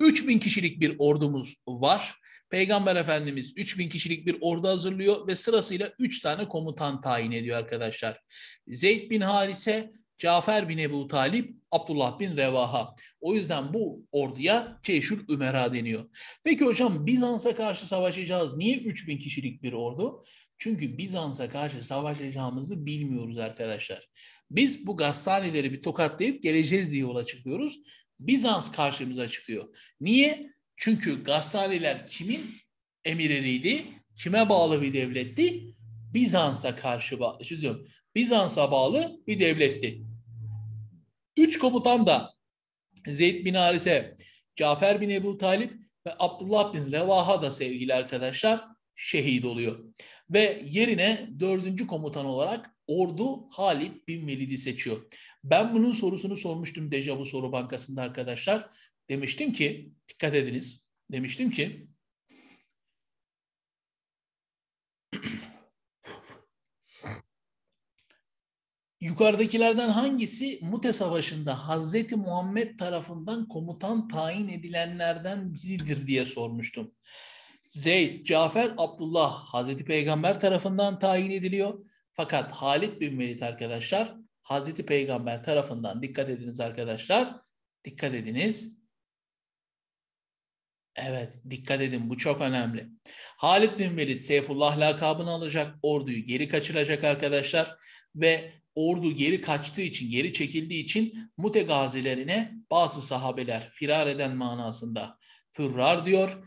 3000 kişilik bir ordumuz var. Peygamber Efendimiz 3000 kişilik bir ordu hazırlıyor ve sırasıyla 3 tane komutan tayin ediyor arkadaşlar. Zeyd bin Harise, Cafer bin Ebu Talip, Abdullah bin Revaha. O yüzden bu orduya Ceyşül Ümera deniyor. Peki hocam Bizans'a karşı savaşacağız. Niye 3000 kişilik bir ordu? Çünkü Bizans'a karşı savaşacağımızı bilmiyoruz arkadaşlar. Biz bu Gassanileri bir tokatlayıp geleceğiz diye yola çıkıyoruz. Bizans karşımıza çıkıyor. Niye? Çünkü Gassaniler kimin emirleriydi? Kime bağlı bir devletti? Bizans'a karşı bağlı. Bizans'a bağlı bir devletti. Üç komutan da Zeyd bin Harise, Cafer bin Ebu Talip ve Abdullah bin Revaha da sevgili arkadaşlar şehit oluyor. Ve yerine dördüncü komutan olarak ordu Halid bin Velid'i seçiyor. Ben bunun sorusunu sormuştum Dejavu Soru Bankası'nda arkadaşlar. Demiştim ki, dikkat ediniz, demiştim ki Yukarıdakilerden hangisi Mute Savaşı'nda Hazreti Muhammed tarafından komutan tayin edilenlerden biridir diye sormuştum. Zeyd, Cafer, Abdullah Hazreti Peygamber tarafından tayin ediliyor. Fakat Halid bin Velid arkadaşlar Hazreti Peygamber tarafından dikkat ediniz arkadaşlar. Dikkat ediniz. Evet dikkat edin bu çok önemli. Halid bin Velid Seyfullah lakabını alacak, orduyu geri kaçıracak arkadaşlar ve ordu geri kaçtığı için, geri çekildiği için mutegazilerine bazı sahabeler firar eden manasında fırrar diyor.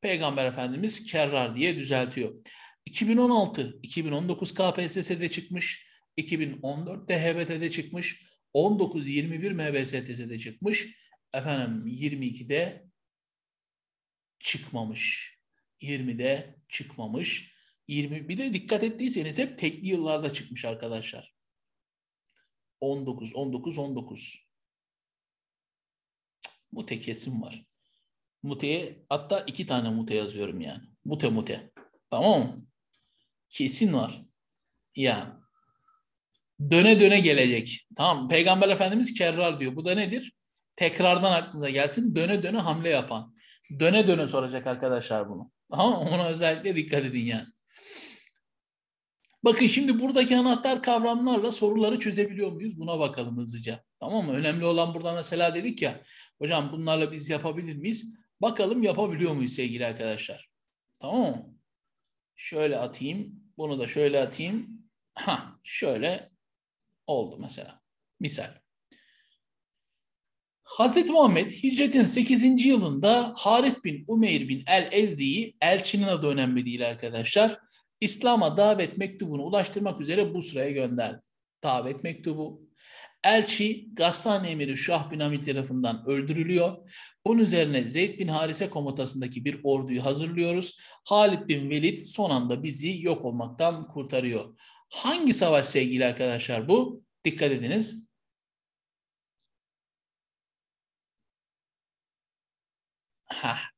Peygamber Efendimiz kerrar diye düzeltiyor. 2016, 2019 KPSS'de çıkmış, 2014 DHBT'de çıkmış, 19-21 MBST'de çıkmış, efendim 22'de çıkmamış. 20'de çıkmamış. 20 bir de dikkat ettiyseniz hep tekli yıllarda çıkmış arkadaşlar. 19, 19, 19. Mute kesim var. Mute'ye hatta iki tane mute yazıyorum yani. Mute mute. Tamam mı? Kesin var. Yani. Döne döne gelecek. Tamam Peygamber Efendimiz kerrar diyor. Bu da nedir? Tekrardan aklınıza gelsin. Döne döne hamle yapan. Döne döne soracak arkadaşlar bunu. Ama ona özellikle dikkat edin yani. Bakın şimdi buradaki anahtar kavramlarla soruları çözebiliyor muyuz? Buna bakalım hızlıca. Tamam mı? Önemli olan burada mesela dedik ya, hocam bunlarla biz yapabilir miyiz? Bakalım yapabiliyor muyuz sevgili arkadaşlar? Tamam mı? Şöyle atayım. Bunu da şöyle atayım. Ha, şöyle oldu mesela. Misal. Hazreti Muhammed hicretin 8. yılında Haris bin Umeyr bin el-Ezdi'yi elçinin adı önemli değil arkadaşlar İslam'a davet mektubunu ulaştırmak üzere Busra'ya gönderdi. Davet mektubu. Elçi Gassan emiri Şah bin Hamid tarafından öldürülüyor. Bunun üzerine Zeyd bin Harise komutasındaki bir orduyu hazırlıyoruz. Halid bin Velid son anda bizi yok olmaktan kurtarıyor. Hangi savaş sevgili arkadaşlar bu? Dikkat ediniz. Heh.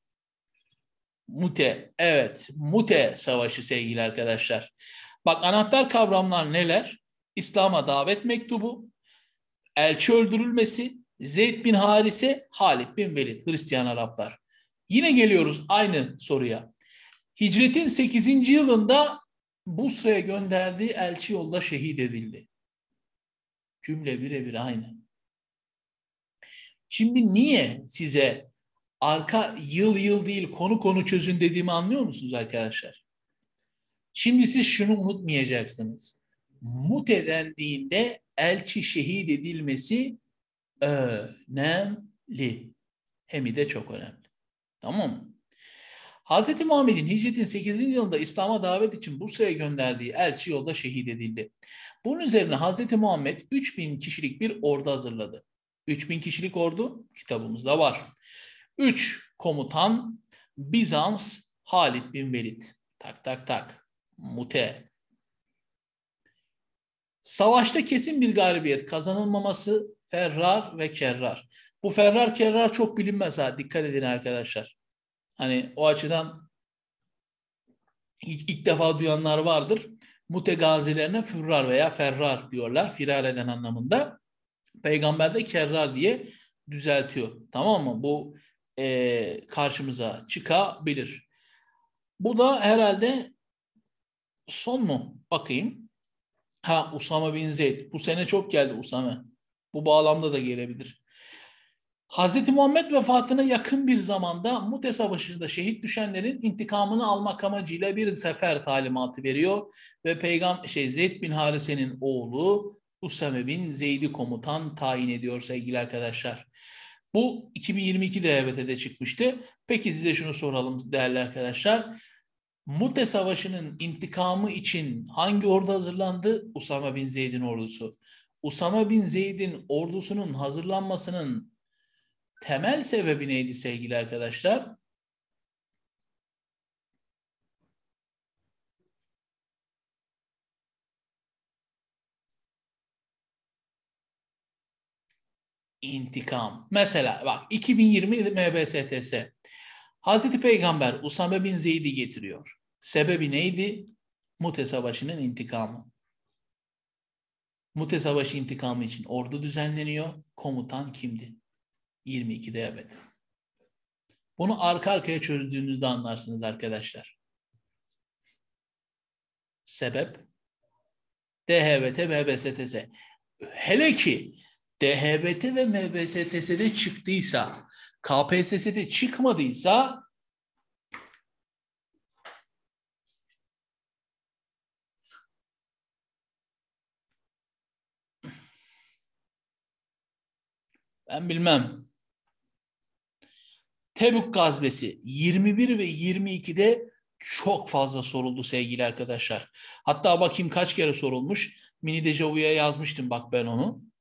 Mute, evet, Mute Savaşı sevgili arkadaşlar. Bak anahtar kavramlar neler? İslam'a davet mektubu, elçi öldürülmesi, Zeyd bin Harise, Halid bin Velid, Hristiyan Araplar. Yine geliyoruz aynı soruya. Hicretin 8. yılında Busra'ya gönderdiği elçi yolda şehit edildi. Cümle birebir aynı. Şimdi niye size arka yıl yıl değil konu konu çözün dediğimi anlıyor musunuz arkadaşlar? Şimdi siz şunu unutmayacaksınız. Mute dendiğinde elçi şehit edilmesi önemli. Hem de çok önemli. Tamam mı? Hz. Muhammed'in hicretin 8. yılında İslam'a davet için Bursa'ya gönderdiği elçi yolda şehit edildi. Bunun üzerine Hz. Muhammed 3000 kişilik bir ordu hazırladı. 3000 kişilik ordu kitabımızda var. 3 komutan Bizans Halid bin Velid. Tak tak tak. Mute. Savaşta kesin bir galibiyet kazanılmaması Ferrar ve Kerrar. Bu Ferrar Kerrar çok bilinmez ha. Dikkat edin arkadaşlar. Hani o açıdan ilk, ilk defa duyanlar vardır. Mute gazilerine Fürrar veya Ferrar diyorlar. Firar eden anlamında. Peygamber de Kerrar diye düzeltiyor. Tamam mı? Bu e, karşımıza çıkabilir. Bu da herhalde son mu? Bakayım. Ha Usama bin Zeyd. Bu sene çok geldi Usama. Bu bağlamda da gelebilir. Hz. Muhammed vefatına yakın bir zamanda Mute Savaşı'nda şehit düşenlerin intikamını almak amacıyla bir sefer talimatı veriyor ve Peygamber şey Zeyd bin Harise'nin oğlu Usame bin Zeyd'i komutan tayin ediyor sevgili arkadaşlar. Bu 2022 DHBT'de çıkmıştı. Peki size şunu soralım değerli arkadaşlar. Mute Savaşı'nın intikamı için hangi ordu hazırlandı? Usama bin Zeyd'in ordusu. Usama bin Zeyd'in ordusunun hazırlanmasının temel sebebi neydi sevgili arkadaşlar? İntikam. Mesela bak 2020 MBSTS. Hazreti Peygamber Usame bin Zeyd'i getiriyor. Sebebi neydi? Mute Savaşı'nın intikamı. Mute Savaşı intikamı için ordu düzenleniyor. Komutan kimdi? 22 diyabet. Bunu arka arkaya çözdüğünüzde anlarsınız arkadaşlar. Sebep DHBT, MBSTS. Hele ki DHBT ve MBSTS'de çıktıysa, KPSS'de çıkmadıysa ben bilmem. Tebük gazvesi 21 ve 22'de çok fazla soruldu sevgili arkadaşlar. Hatta bakayım kaç kere sorulmuş. Mini Dejavu'ya yazmıştım bak ben onu.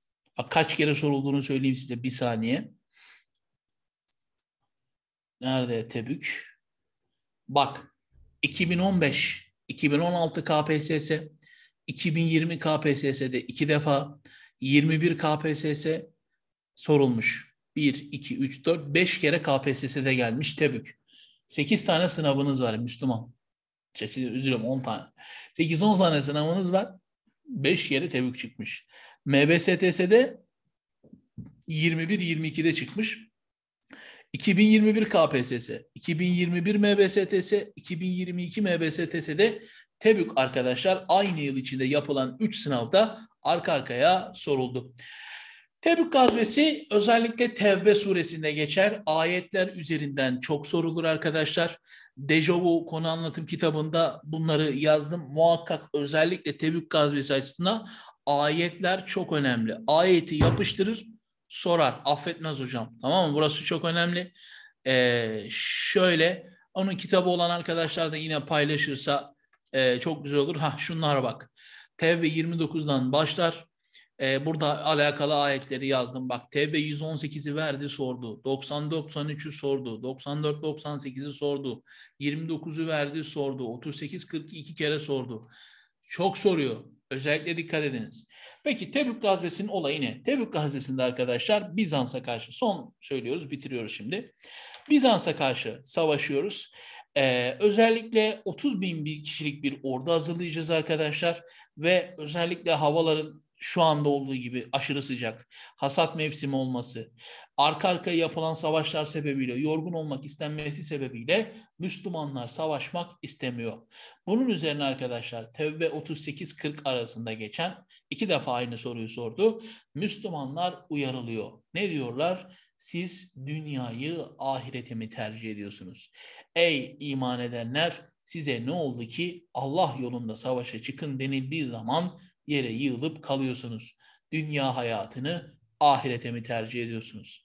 Kaç kere sorulduğunu söyleyeyim size bir saniye. Nerede Tebük? Bak 2015, 2016 KPSS, 2020 KPSS'de iki defa, 21 KPSS sorulmuş. 1, 2, 3, 4, 5 kere KPSS'de gelmiş Tebük. 8 tane sınavınız var Müslüman. Şey, üzülüyorum 10 tane. 8-10 tane sınavınız var. 5 kere Tebük çıkmış. MBSTS'de 21-22'de çıkmış. 2021 KPSS, 2021 MBSTS, 2022 MBSTS'de Tebük arkadaşlar aynı yıl içinde yapılan 3 sınavda arka arkaya soruldu. Tebük gazvesi özellikle Tevbe suresinde geçer. Ayetler üzerinden çok sorulur arkadaşlar. Dejavu konu anlatım kitabında bunları yazdım. Muhakkak özellikle Tebük gazvesi açısından ayetler çok önemli. Ayeti yapıştırır, sorar. Affetmez hocam. Tamam mı? Burası çok önemli. Ee, şöyle, onun kitabı olan arkadaşlar da yine paylaşırsa e, çok güzel olur. Ha şunlara bak. Tevbe 29'dan başlar. Ee, burada alakalı ayetleri yazdım. Bak TB 118'i verdi sordu. 90-93'ü sordu. 94-98'i sordu. 29'u verdi sordu. 38-42 iki kere sordu. Çok soruyor. Özellikle dikkat ediniz. Peki Tebük gazvesinin olayı ne? Tebük gazvesinde arkadaşlar Bizans'a karşı son söylüyoruz bitiriyoruz şimdi. Bizans'a karşı savaşıyoruz. Ee, özellikle 30 bin bir kişilik bir ordu hazırlayacağız arkadaşlar ve özellikle havaların şu anda olduğu gibi aşırı sıcak, hasat mevsimi olması, arka arkaya yapılan savaşlar sebebiyle, yorgun olmak istenmesi sebebiyle Müslümanlar savaşmak istemiyor. Bunun üzerine arkadaşlar Tevbe 38-40 arasında geçen iki defa aynı soruyu sordu. Müslümanlar uyarılıyor. Ne diyorlar? Siz dünyayı ahirete mi tercih ediyorsunuz? Ey iman edenler size ne oldu ki Allah yolunda savaşa çıkın denildiği zaman yere yığılıp kalıyorsunuz. Dünya hayatını ahirete mi tercih ediyorsunuz?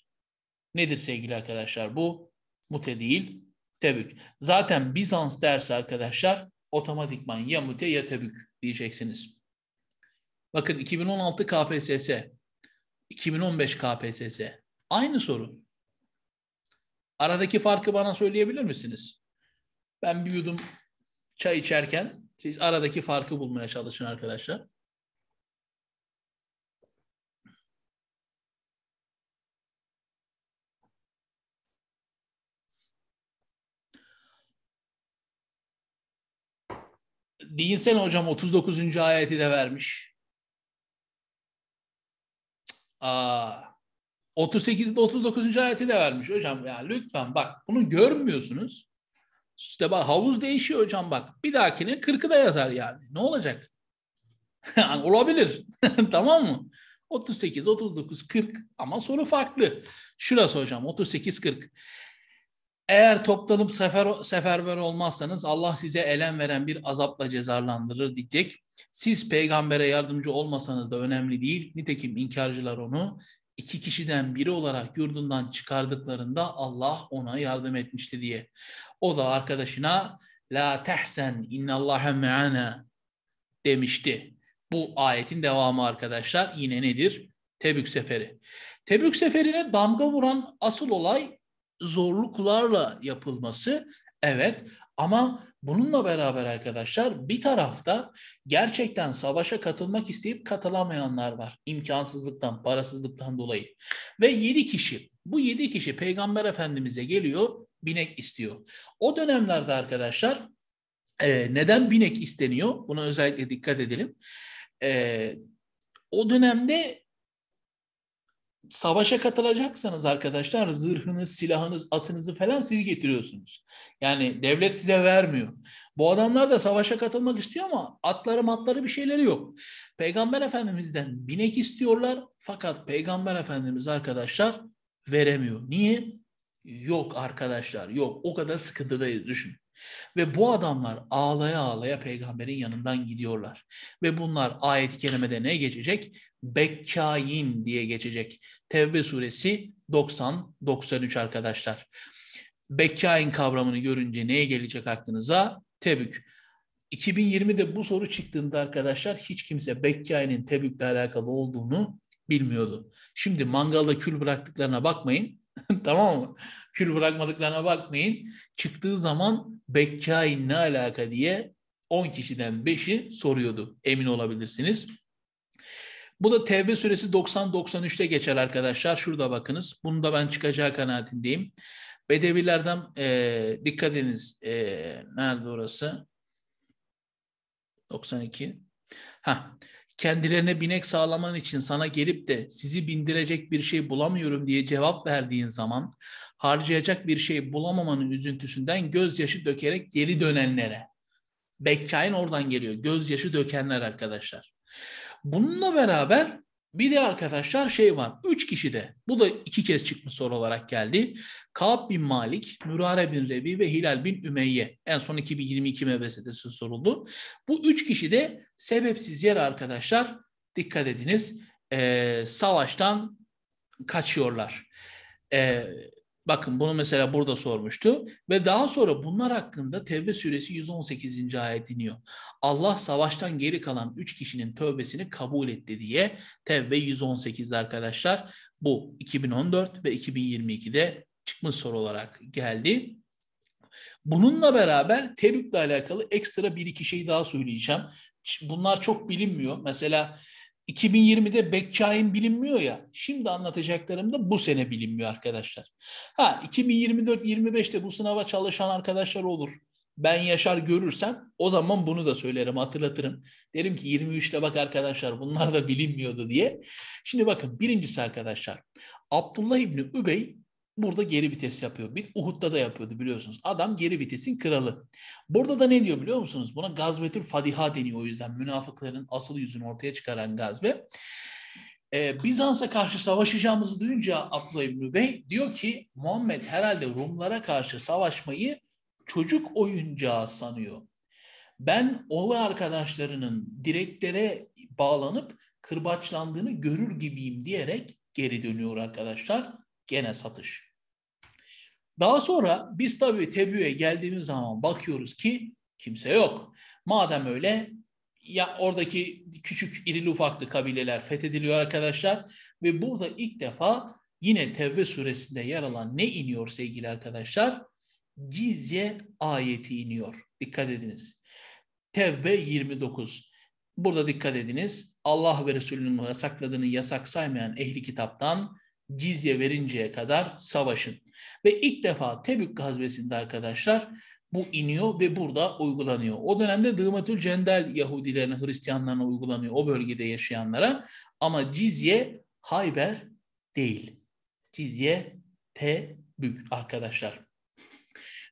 Nedir sevgili arkadaşlar bu? Mute değil, Tebük. Zaten Bizans dersi arkadaşlar otomatikman ya Mute ya Tebük diyeceksiniz. Bakın 2016 KPSS, 2015 KPSS aynı soru. Aradaki farkı bana söyleyebilir misiniz? Ben bir yudum çay içerken siz aradaki farkı bulmaya çalışın arkadaşlar. Değilsene hocam 39. ayeti de vermiş. Aa, 38'de 39. ayeti de vermiş hocam. Ya lütfen bak bunu görmüyorsunuz. İşte bak havuz değişiyor hocam bak. Bir dahakine 40'ı da yazar yani. Ne olacak? Olabilir. tamam mı? 38, 39, 40 ama soru farklı. Şurası hocam 38, 40. Eğer toplanıp sefer, seferber olmazsanız Allah size elem veren bir azapla cezalandırır diyecek. Siz peygambere yardımcı olmasanız da önemli değil. Nitekim inkarcılar onu iki kişiden biri olarak yurdundan çıkardıklarında Allah ona yardım etmişti diye. O da arkadaşına la tehsen innallaha me'ana demişti. Bu ayetin devamı arkadaşlar yine nedir? Tebük seferi. Tebük seferine damga vuran asıl olay zorluklarla yapılması evet ama bununla beraber arkadaşlar bir tarafta gerçekten savaşa katılmak isteyip katılamayanlar var. imkansızlıktan, parasızlıktan dolayı. Ve yedi kişi, bu yedi kişi Peygamber Efendimiz'e geliyor, binek istiyor. O dönemlerde arkadaşlar e, neden binek isteniyor? Buna özellikle dikkat edelim. E, o dönemde savaşa katılacaksanız arkadaşlar zırhınız, silahınız, atınızı falan siz getiriyorsunuz. Yani devlet size vermiyor. Bu adamlar da savaşa katılmak istiyor ama atları matları bir şeyleri yok. Peygamber Efendimiz'den binek istiyorlar fakat Peygamber Efendimiz arkadaşlar veremiyor. Niye? Yok arkadaşlar yok. O kadar sıkıntıdayız düşün. Ve bu adamlar ağlaya ağlaya peygamberin yanından gidiyorlar. Ve bunlar ayet-i kerimede ne geçecek? Bekkayin diye geçecek. Tevbe suresi 90-93 arkadaşlar. Bekkain kavramını görünce neye gelecek aklınıza? Tebük. 2020'de bu soru çıktığında arkadaşlar hiç kimse Bekkain'in Tebük'le alakalı olduğunu bilmiyordu. Şimdi mangalda kül bıraktıklarına bakmayın. tamam mı? Kül bırakmadıklarına bakmayın. Çıktığı zaman Bekkain ne alaka diye 10 kişiden 5'i soruyordu. Emin olabilirsiniz. Bu da Tevbe suresi 90-93'te geçer arkadaşlar. Şurada bakınız. Bunu da ben çıkacağı kanaatindeyim. Bedevilerden e, dikkat ediniz. E, nerede orası? 92. Ha, kendilerine binek sağlaman için sana gelip de sizi bindirecek bir şey bulamıyorum diye cevap verdiğin zaman harcayacak bir şey bulamamanın üzüntüsünden gözyaşı dökerek geri dönenlere. Bekkain oradan geliyor. Gözyaşı dökenler arkadaşlar. Bununla beraber bir de arkadaşlar şey var. Üç kişi de. Bu da iki kez çıkmış soru olarak geldi. Kaab bin Malik, Mürare bin Rebi ve Hilal bin Ümeyye. En son 2022 MBS'desi soruldu. Bu üç kişi de sebepsiz yere arkadaşlar dikkat ediniz e, savaştan kaçıyorlar. E, Bakın bunu mesela burada sormuştu ve daha sonra bunlar hakkında Tevbe suresi 118. ayet iniyor. Allah savaştan geri kalan 3 kişinin tövbesini kabul etti diye Tevbe 118 arkadaşlar. Bu 2014 ve 2022'de çıkmış soru olarak geldi. Bununla beraber Tebük'le alakalı ekstra bir iki şey daha söyleyeceğim. Bunlar çok bilinmiyor. Mesela 2020'de Bekkain bilinmiyor ya. Şimdi anlatacaklarım da bu sene bilinmiyor arkadaşlar. Ha 2024-25'te bu sınava çalışan arkadaşlar olur. Ben yaşar görürsem o zaman bunu da söylerim, hatırlatırım. Derim ki 23'te bak arkadaşlar bunlar da bilinmiyordu diye. Şimdi bakın birincisi arkadaşlar. Abdullah İbni Übey burada geri vites yapıyor. Bir Uhud'da da yapıyordu biliyorsunuz. Adam geri vitesin kralı. Burada da ne diyor biliyor musunuz? Buna gazvetül fadiha deniyor o yüzden. Münafıkların asıl yüzünü ortaya çıkaran gazve. Ee, Bizans'a karşı savaşacağımızı duyunca Abdullah İbni Bey diyor ki Muhammed herhalde Rumlara karşı savaşmayı çocuk oyuncağı sanıyor. Ben o arkadaşlarının direklere bağlanıp kırbaçlandığını görür gibiyim diyerek geri dönüyor arkadaşlar. Gene satış. Daha sonra biz tabii Tebü'ye geldiğimiz zaman bakıyoruz ki kimse yok. Madem öyle ya oradaki küçük irili ufaklı kabileler fethediliyor arkadaşlar ve burada ilk defa yine Tevbe suresinde yer alan ne iniyor sevgili arkadaşlar? Cizye ayeti iniyor. Dikkat ediniz. Tevbe 29. Burada dikkat ediniz. Allah ve Resulünün yasakladığını yasak saymayan ehli kitaptan cizye verinceye kadar savaşın. Ve ilk defa Tebük gazvesinde arkadaşlar bu iniyor ve burada uygulanıyor. O dönemde Dımatül Cendel Yahudilerine, Hristiyanlarına uygulanıyor o bölgede yaşayanlara. Ama cizye Hayber değil. Cizye Tebük arkadaşlar.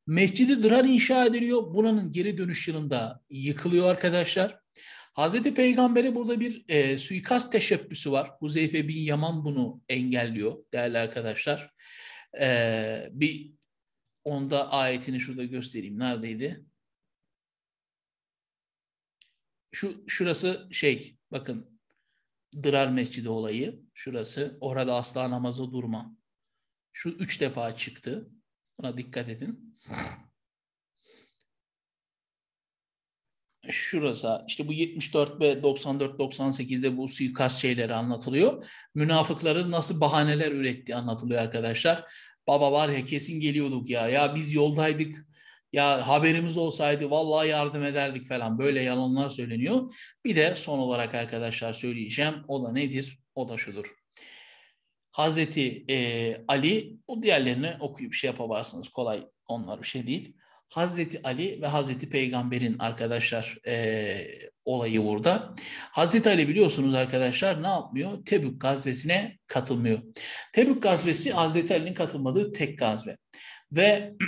Mescidi Dırar inşa ediliyor. Buranın geri dönüş yılında yıkılıyor arkadaşlar. Hazreti Peygamber'e burada bir e, suikast teşebbüsü var. Huzeyfe bin Yaman bunu engelliyor değerli arkadaşlar. E, bir onda ayetini şurada göstereyim. Neredeydi? Şu şurası şey bakın Dırar Mescidi olayı. Şurası. Orada asla namaza durma. Şu üç defa çıktı. Buna dikkat edin. şurası işte bu 74 ve 94-98'de bu suikast şeyleri anlatılıyor. Münafıkların nasıl bahaneler ürettiği anlatılıyor arkadaşlar. Baba var ya kesin geliyorduk ya. Ya biz yoldaydık. Ya haberimiz olsaydı vallahi yardım ederdik falan. Böyle yalanlar söyleniyor. Bir de son olarak arkadaşlar söyleyeceğim. O da nedir? O da şudur. Hazreti e, Ali, o diğerlerini okuyup şey yapabilirsiniz. Kolay onlar bir şey değil. Hazreti Ali ve Hazreti Peygamber'in arkadaşlar e, olayı burada. Hazreti Ali biliyorsunuz arkadaşlar ne yapmıyor? Tebük gazvesine katılmıyor. Tebük gazvesi Hazreti Ali'nin katılmadığı tek gazve. Ve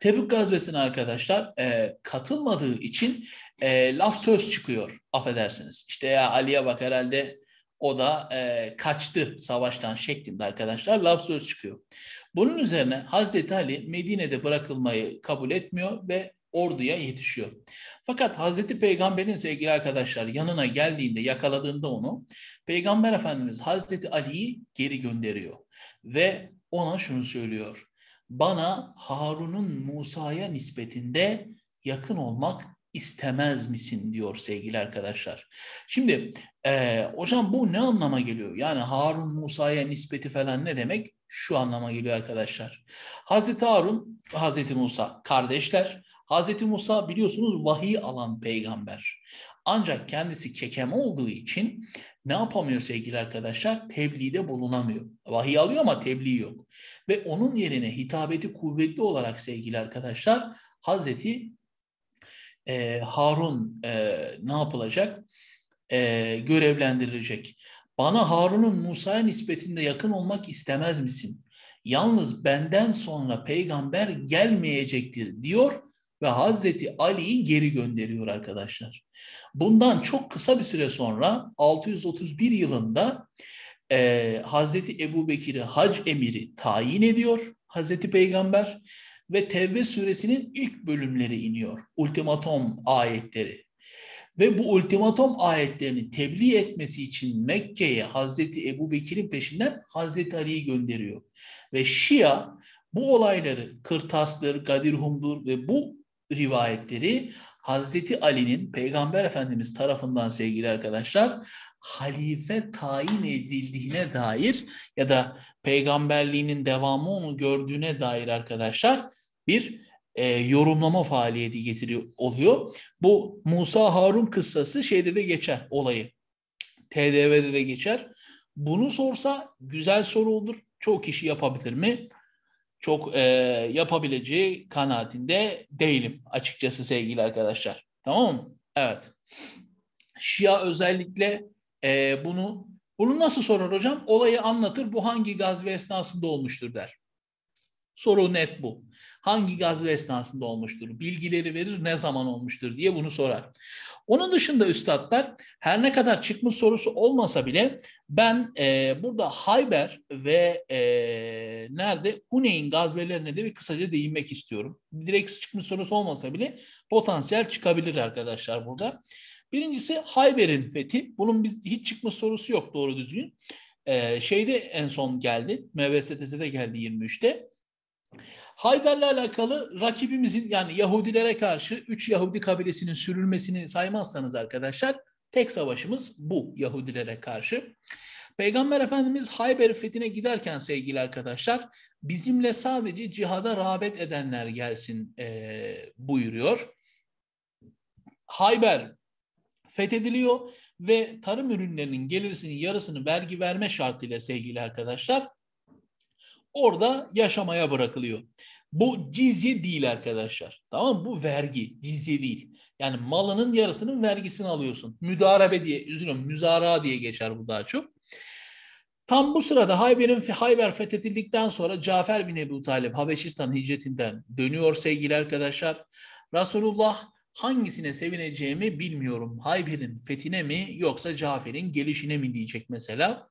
Tebük gazvesine arkadaşlar e, katılmadığı için e, laf söz çıkıyor affedersiniz. İşte ya Ali'ye bak herhalde o da e, kaçtı savaştan şeklinde arkadaşlar laf söz çıkıyor. Bunun üzerine Hazreti Ali Medine'de bırakılmayı kabul etmiyor ve orduya yetişiyor. Fakat Hazreti Peygamber'in sevgili arkadaşlar yanına geldiğinde yakaladığında onu Peygamber Efendimiz Hazreti Ali'yi geri gönderiyor ve ona şunu söylüyor. Bana Harun'un Musa'ya nispetinde yakın olmak istemez misin diyor sevgili arkadaşlar. Şimdi e, hocam bu ne anlama geliyor? Yani Harun Musa'ya nispeti falan ne demek? Şu anlama geliyor arkadaşlar. Hazreti Harun, Hazreti Musa kardeşler. Hazreti Musa biliyorsunuz vahiy alan peygamber. Ancak kendisi kekem olduğu için ne yapamıyor sevgili arkadaşlar? Tebliğde bulunamıyor. Vahiy alıyor ama tebliğ yok. Ve onun yerine hitabeti kuvvetli olarak sevgili arkadaşlar Hazreti e, Harun e, ne yapılacak? E, görevlendirilecek. Bana Harun'un Musa'ya nispetinde yakın olmak istemez misin? Yalnız benden sonra peygamber gelmeyecektir diyor ve Hazreti Ali'yi geri gönderiyor arkadaşlar. Bundan çok kısa bir süre sonra 631 yılında e, Hazreti Ebu Bekir'i hac emiri tayin ediyor Hazreti Peygamber ve Tevbe suresinin ilk bölümleri iniyor. Ultimatom ayetleri. Ve bu ultimatom ayetlerini tebliğ etmesi için Mekke'ye Hazreti Ebu Bekir'in peşinden Hazreti Ali'yi gönderiyor. Ve Şia Bu olayları Kırtas'tır, Gadirhum'dur ve bu rivayetleri Hazreti Ali'nin Peygamber Efendimiz tarafından sevgili arkadaşlar halife tayin edildiğine dair ya da peygamberliğinin devamı onu gördüğüne dair arkadaşlar bir e, yorumlama faaliyeti getiriyor oluyor. Bu Musa Harun kıssası şeyde de geçer olayı. TDV'de de geçer. Bunu sorsa güzel soru olur. Çok kişi yapabilir mi? Çok e, yapabileceği kanaatinde değilim açıkçası sevgili arkadaşlar. Tamam mı? Evet. Şia özellikle e, bunu bunu nasıl sorar hocam? Olayı anlatır. Bu hangi gazve esnasında olmuştur der. Soru net bu. Hangi gazve esnasında olmuştur? Bilgileri verir ne zaman olmuştur diye bunu sorar. Onun dışında üstadlar her ne kadar çıkmış sorusu olmasa bile ben e, burada Hayber ve e, nerede Huneyn gazvelerine de bir kısaca değinmek istiyorum. Direkt çıkmış sorusu olmasa bile potansiyel çıkabilir arkadaşlar burada. Birincisi Hayber'in fethi. Bunun biz hiç çıkmış sorusu yok doğru düzgün. Ee, şeyde en son geldi. MVSTS'de geldi 23'te. Hayber'le alakalı rakibimizin yani Yahudilere karşı 3 Yahudi kabilesinin sürülmesini saymazsanız arkadaşlar tek savaşımız bu Yahudilere karşı. Peygamber Efendimiz Hayber fethine giderken sevgili arkadaşlar bizimle sadece cihada rağbet edenler gelsin e, buyuruyor. Hayber fethediliyor ve tarım ürünlerinin gelirisinin yarısını vergi verme şartıyla sevgili arkadaşlar orada yaşamaya bırakılıyor. Bu cizye değil arkadaşlar. Tamam mı? Bu vergi, cizye değil. Yani malının yarısının vergisini alıyorsun. Müdarebe diye, üzülüyorum, müzara diye geçer bu daha çok. Tam bu sırada Hayber'in Hayber fethedildikten sonra Cafer bin Ebu Talib Habeşistan hicretinden dönüyor sevgili arkadaşlar. Resulullah hangisine sevineceğimi bilmiyorum. Hayber'in fethine mi yoksa Cafer'in gelişine mi diyecek mesela.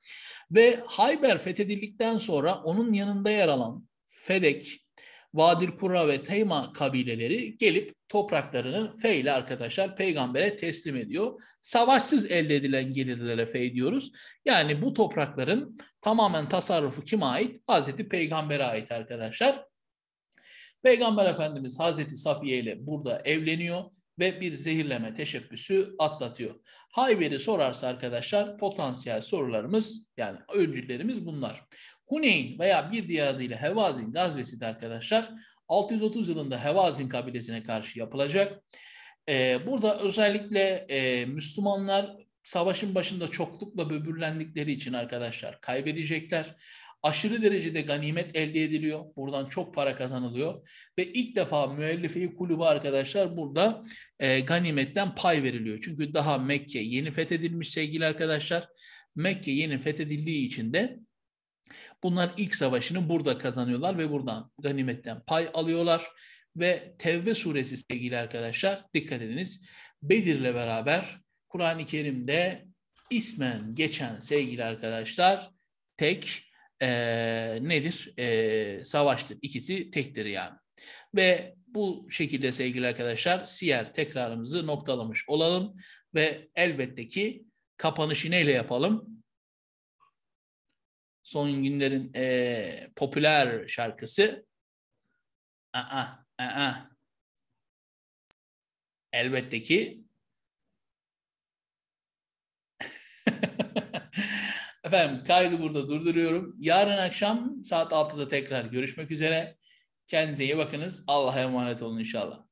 Ve Hayber fethedildikten sonra onun yanında yer alan Fedek, Vadil Kura ve Teyma kabileleri gelip topraklarını fe ile arkadaşlar peygambere teslim ediyor. Savaşsız elde edilen gelirlere fe diyoruz. Yani bu toprakların tamamen tasarrufu kime ait? Hazreti Peygamber'e ait arkadaşlar. Peygamber Efendimiz Hazreti Safiye ile burada evleniyor ve bir zehirleme teşebbüsü atlatıyor. Hayber'i sorarsa arkadaşlar potansiyel sorularımız yani öncüllerimiz bunlar. Huneyn veya bir diğer adıyla Hevazin gazvesi de arkadaşlar 630 yılında Hevazin kabilesine karşı yapılacak. Ee, burada özellikle e, Müslümanlar savaşın başında çoklukla böbürlendikleri için arkadaşlar kaybedecekler aşırı derecede ganimet elde ediliyor. Buradan çok para kazanılıyor. Ve ilk defa müellife kulübü arkadaşlar burada e, ganimetten pay veriliyor. Çünkü daha Mekke yeni fethedilmiş sevgili arkadaşlar. Mekke yeni fethedildiği için de bunlar ilk savaşını burada kazanıyorlar ve buradan ganimetten pay alıyorlar. Ve Tevbe suresi sevgili arkadaşlar dikkat ediniz. Bedir'le beraber Kur'an-ı Kerim'de ismen geçen sevgili arkadaşlar tek e, nedir? E, savaştır. İkisi tektir yani. Ve bu şekilde sevgili arkadaşlar siyer tekrarımızı noktalamış olalım ve elbette ki kapanışı neyle yapalım? Son günlerin e, popüler şarkısı Aa, aa. Elbette ki Efendim kaydı burada durduruyorum. Yarın akşam saat 6'da tekrar görüşmek üzere. Kendinize iyi bakınız. Allah'a emanet olun inşallah.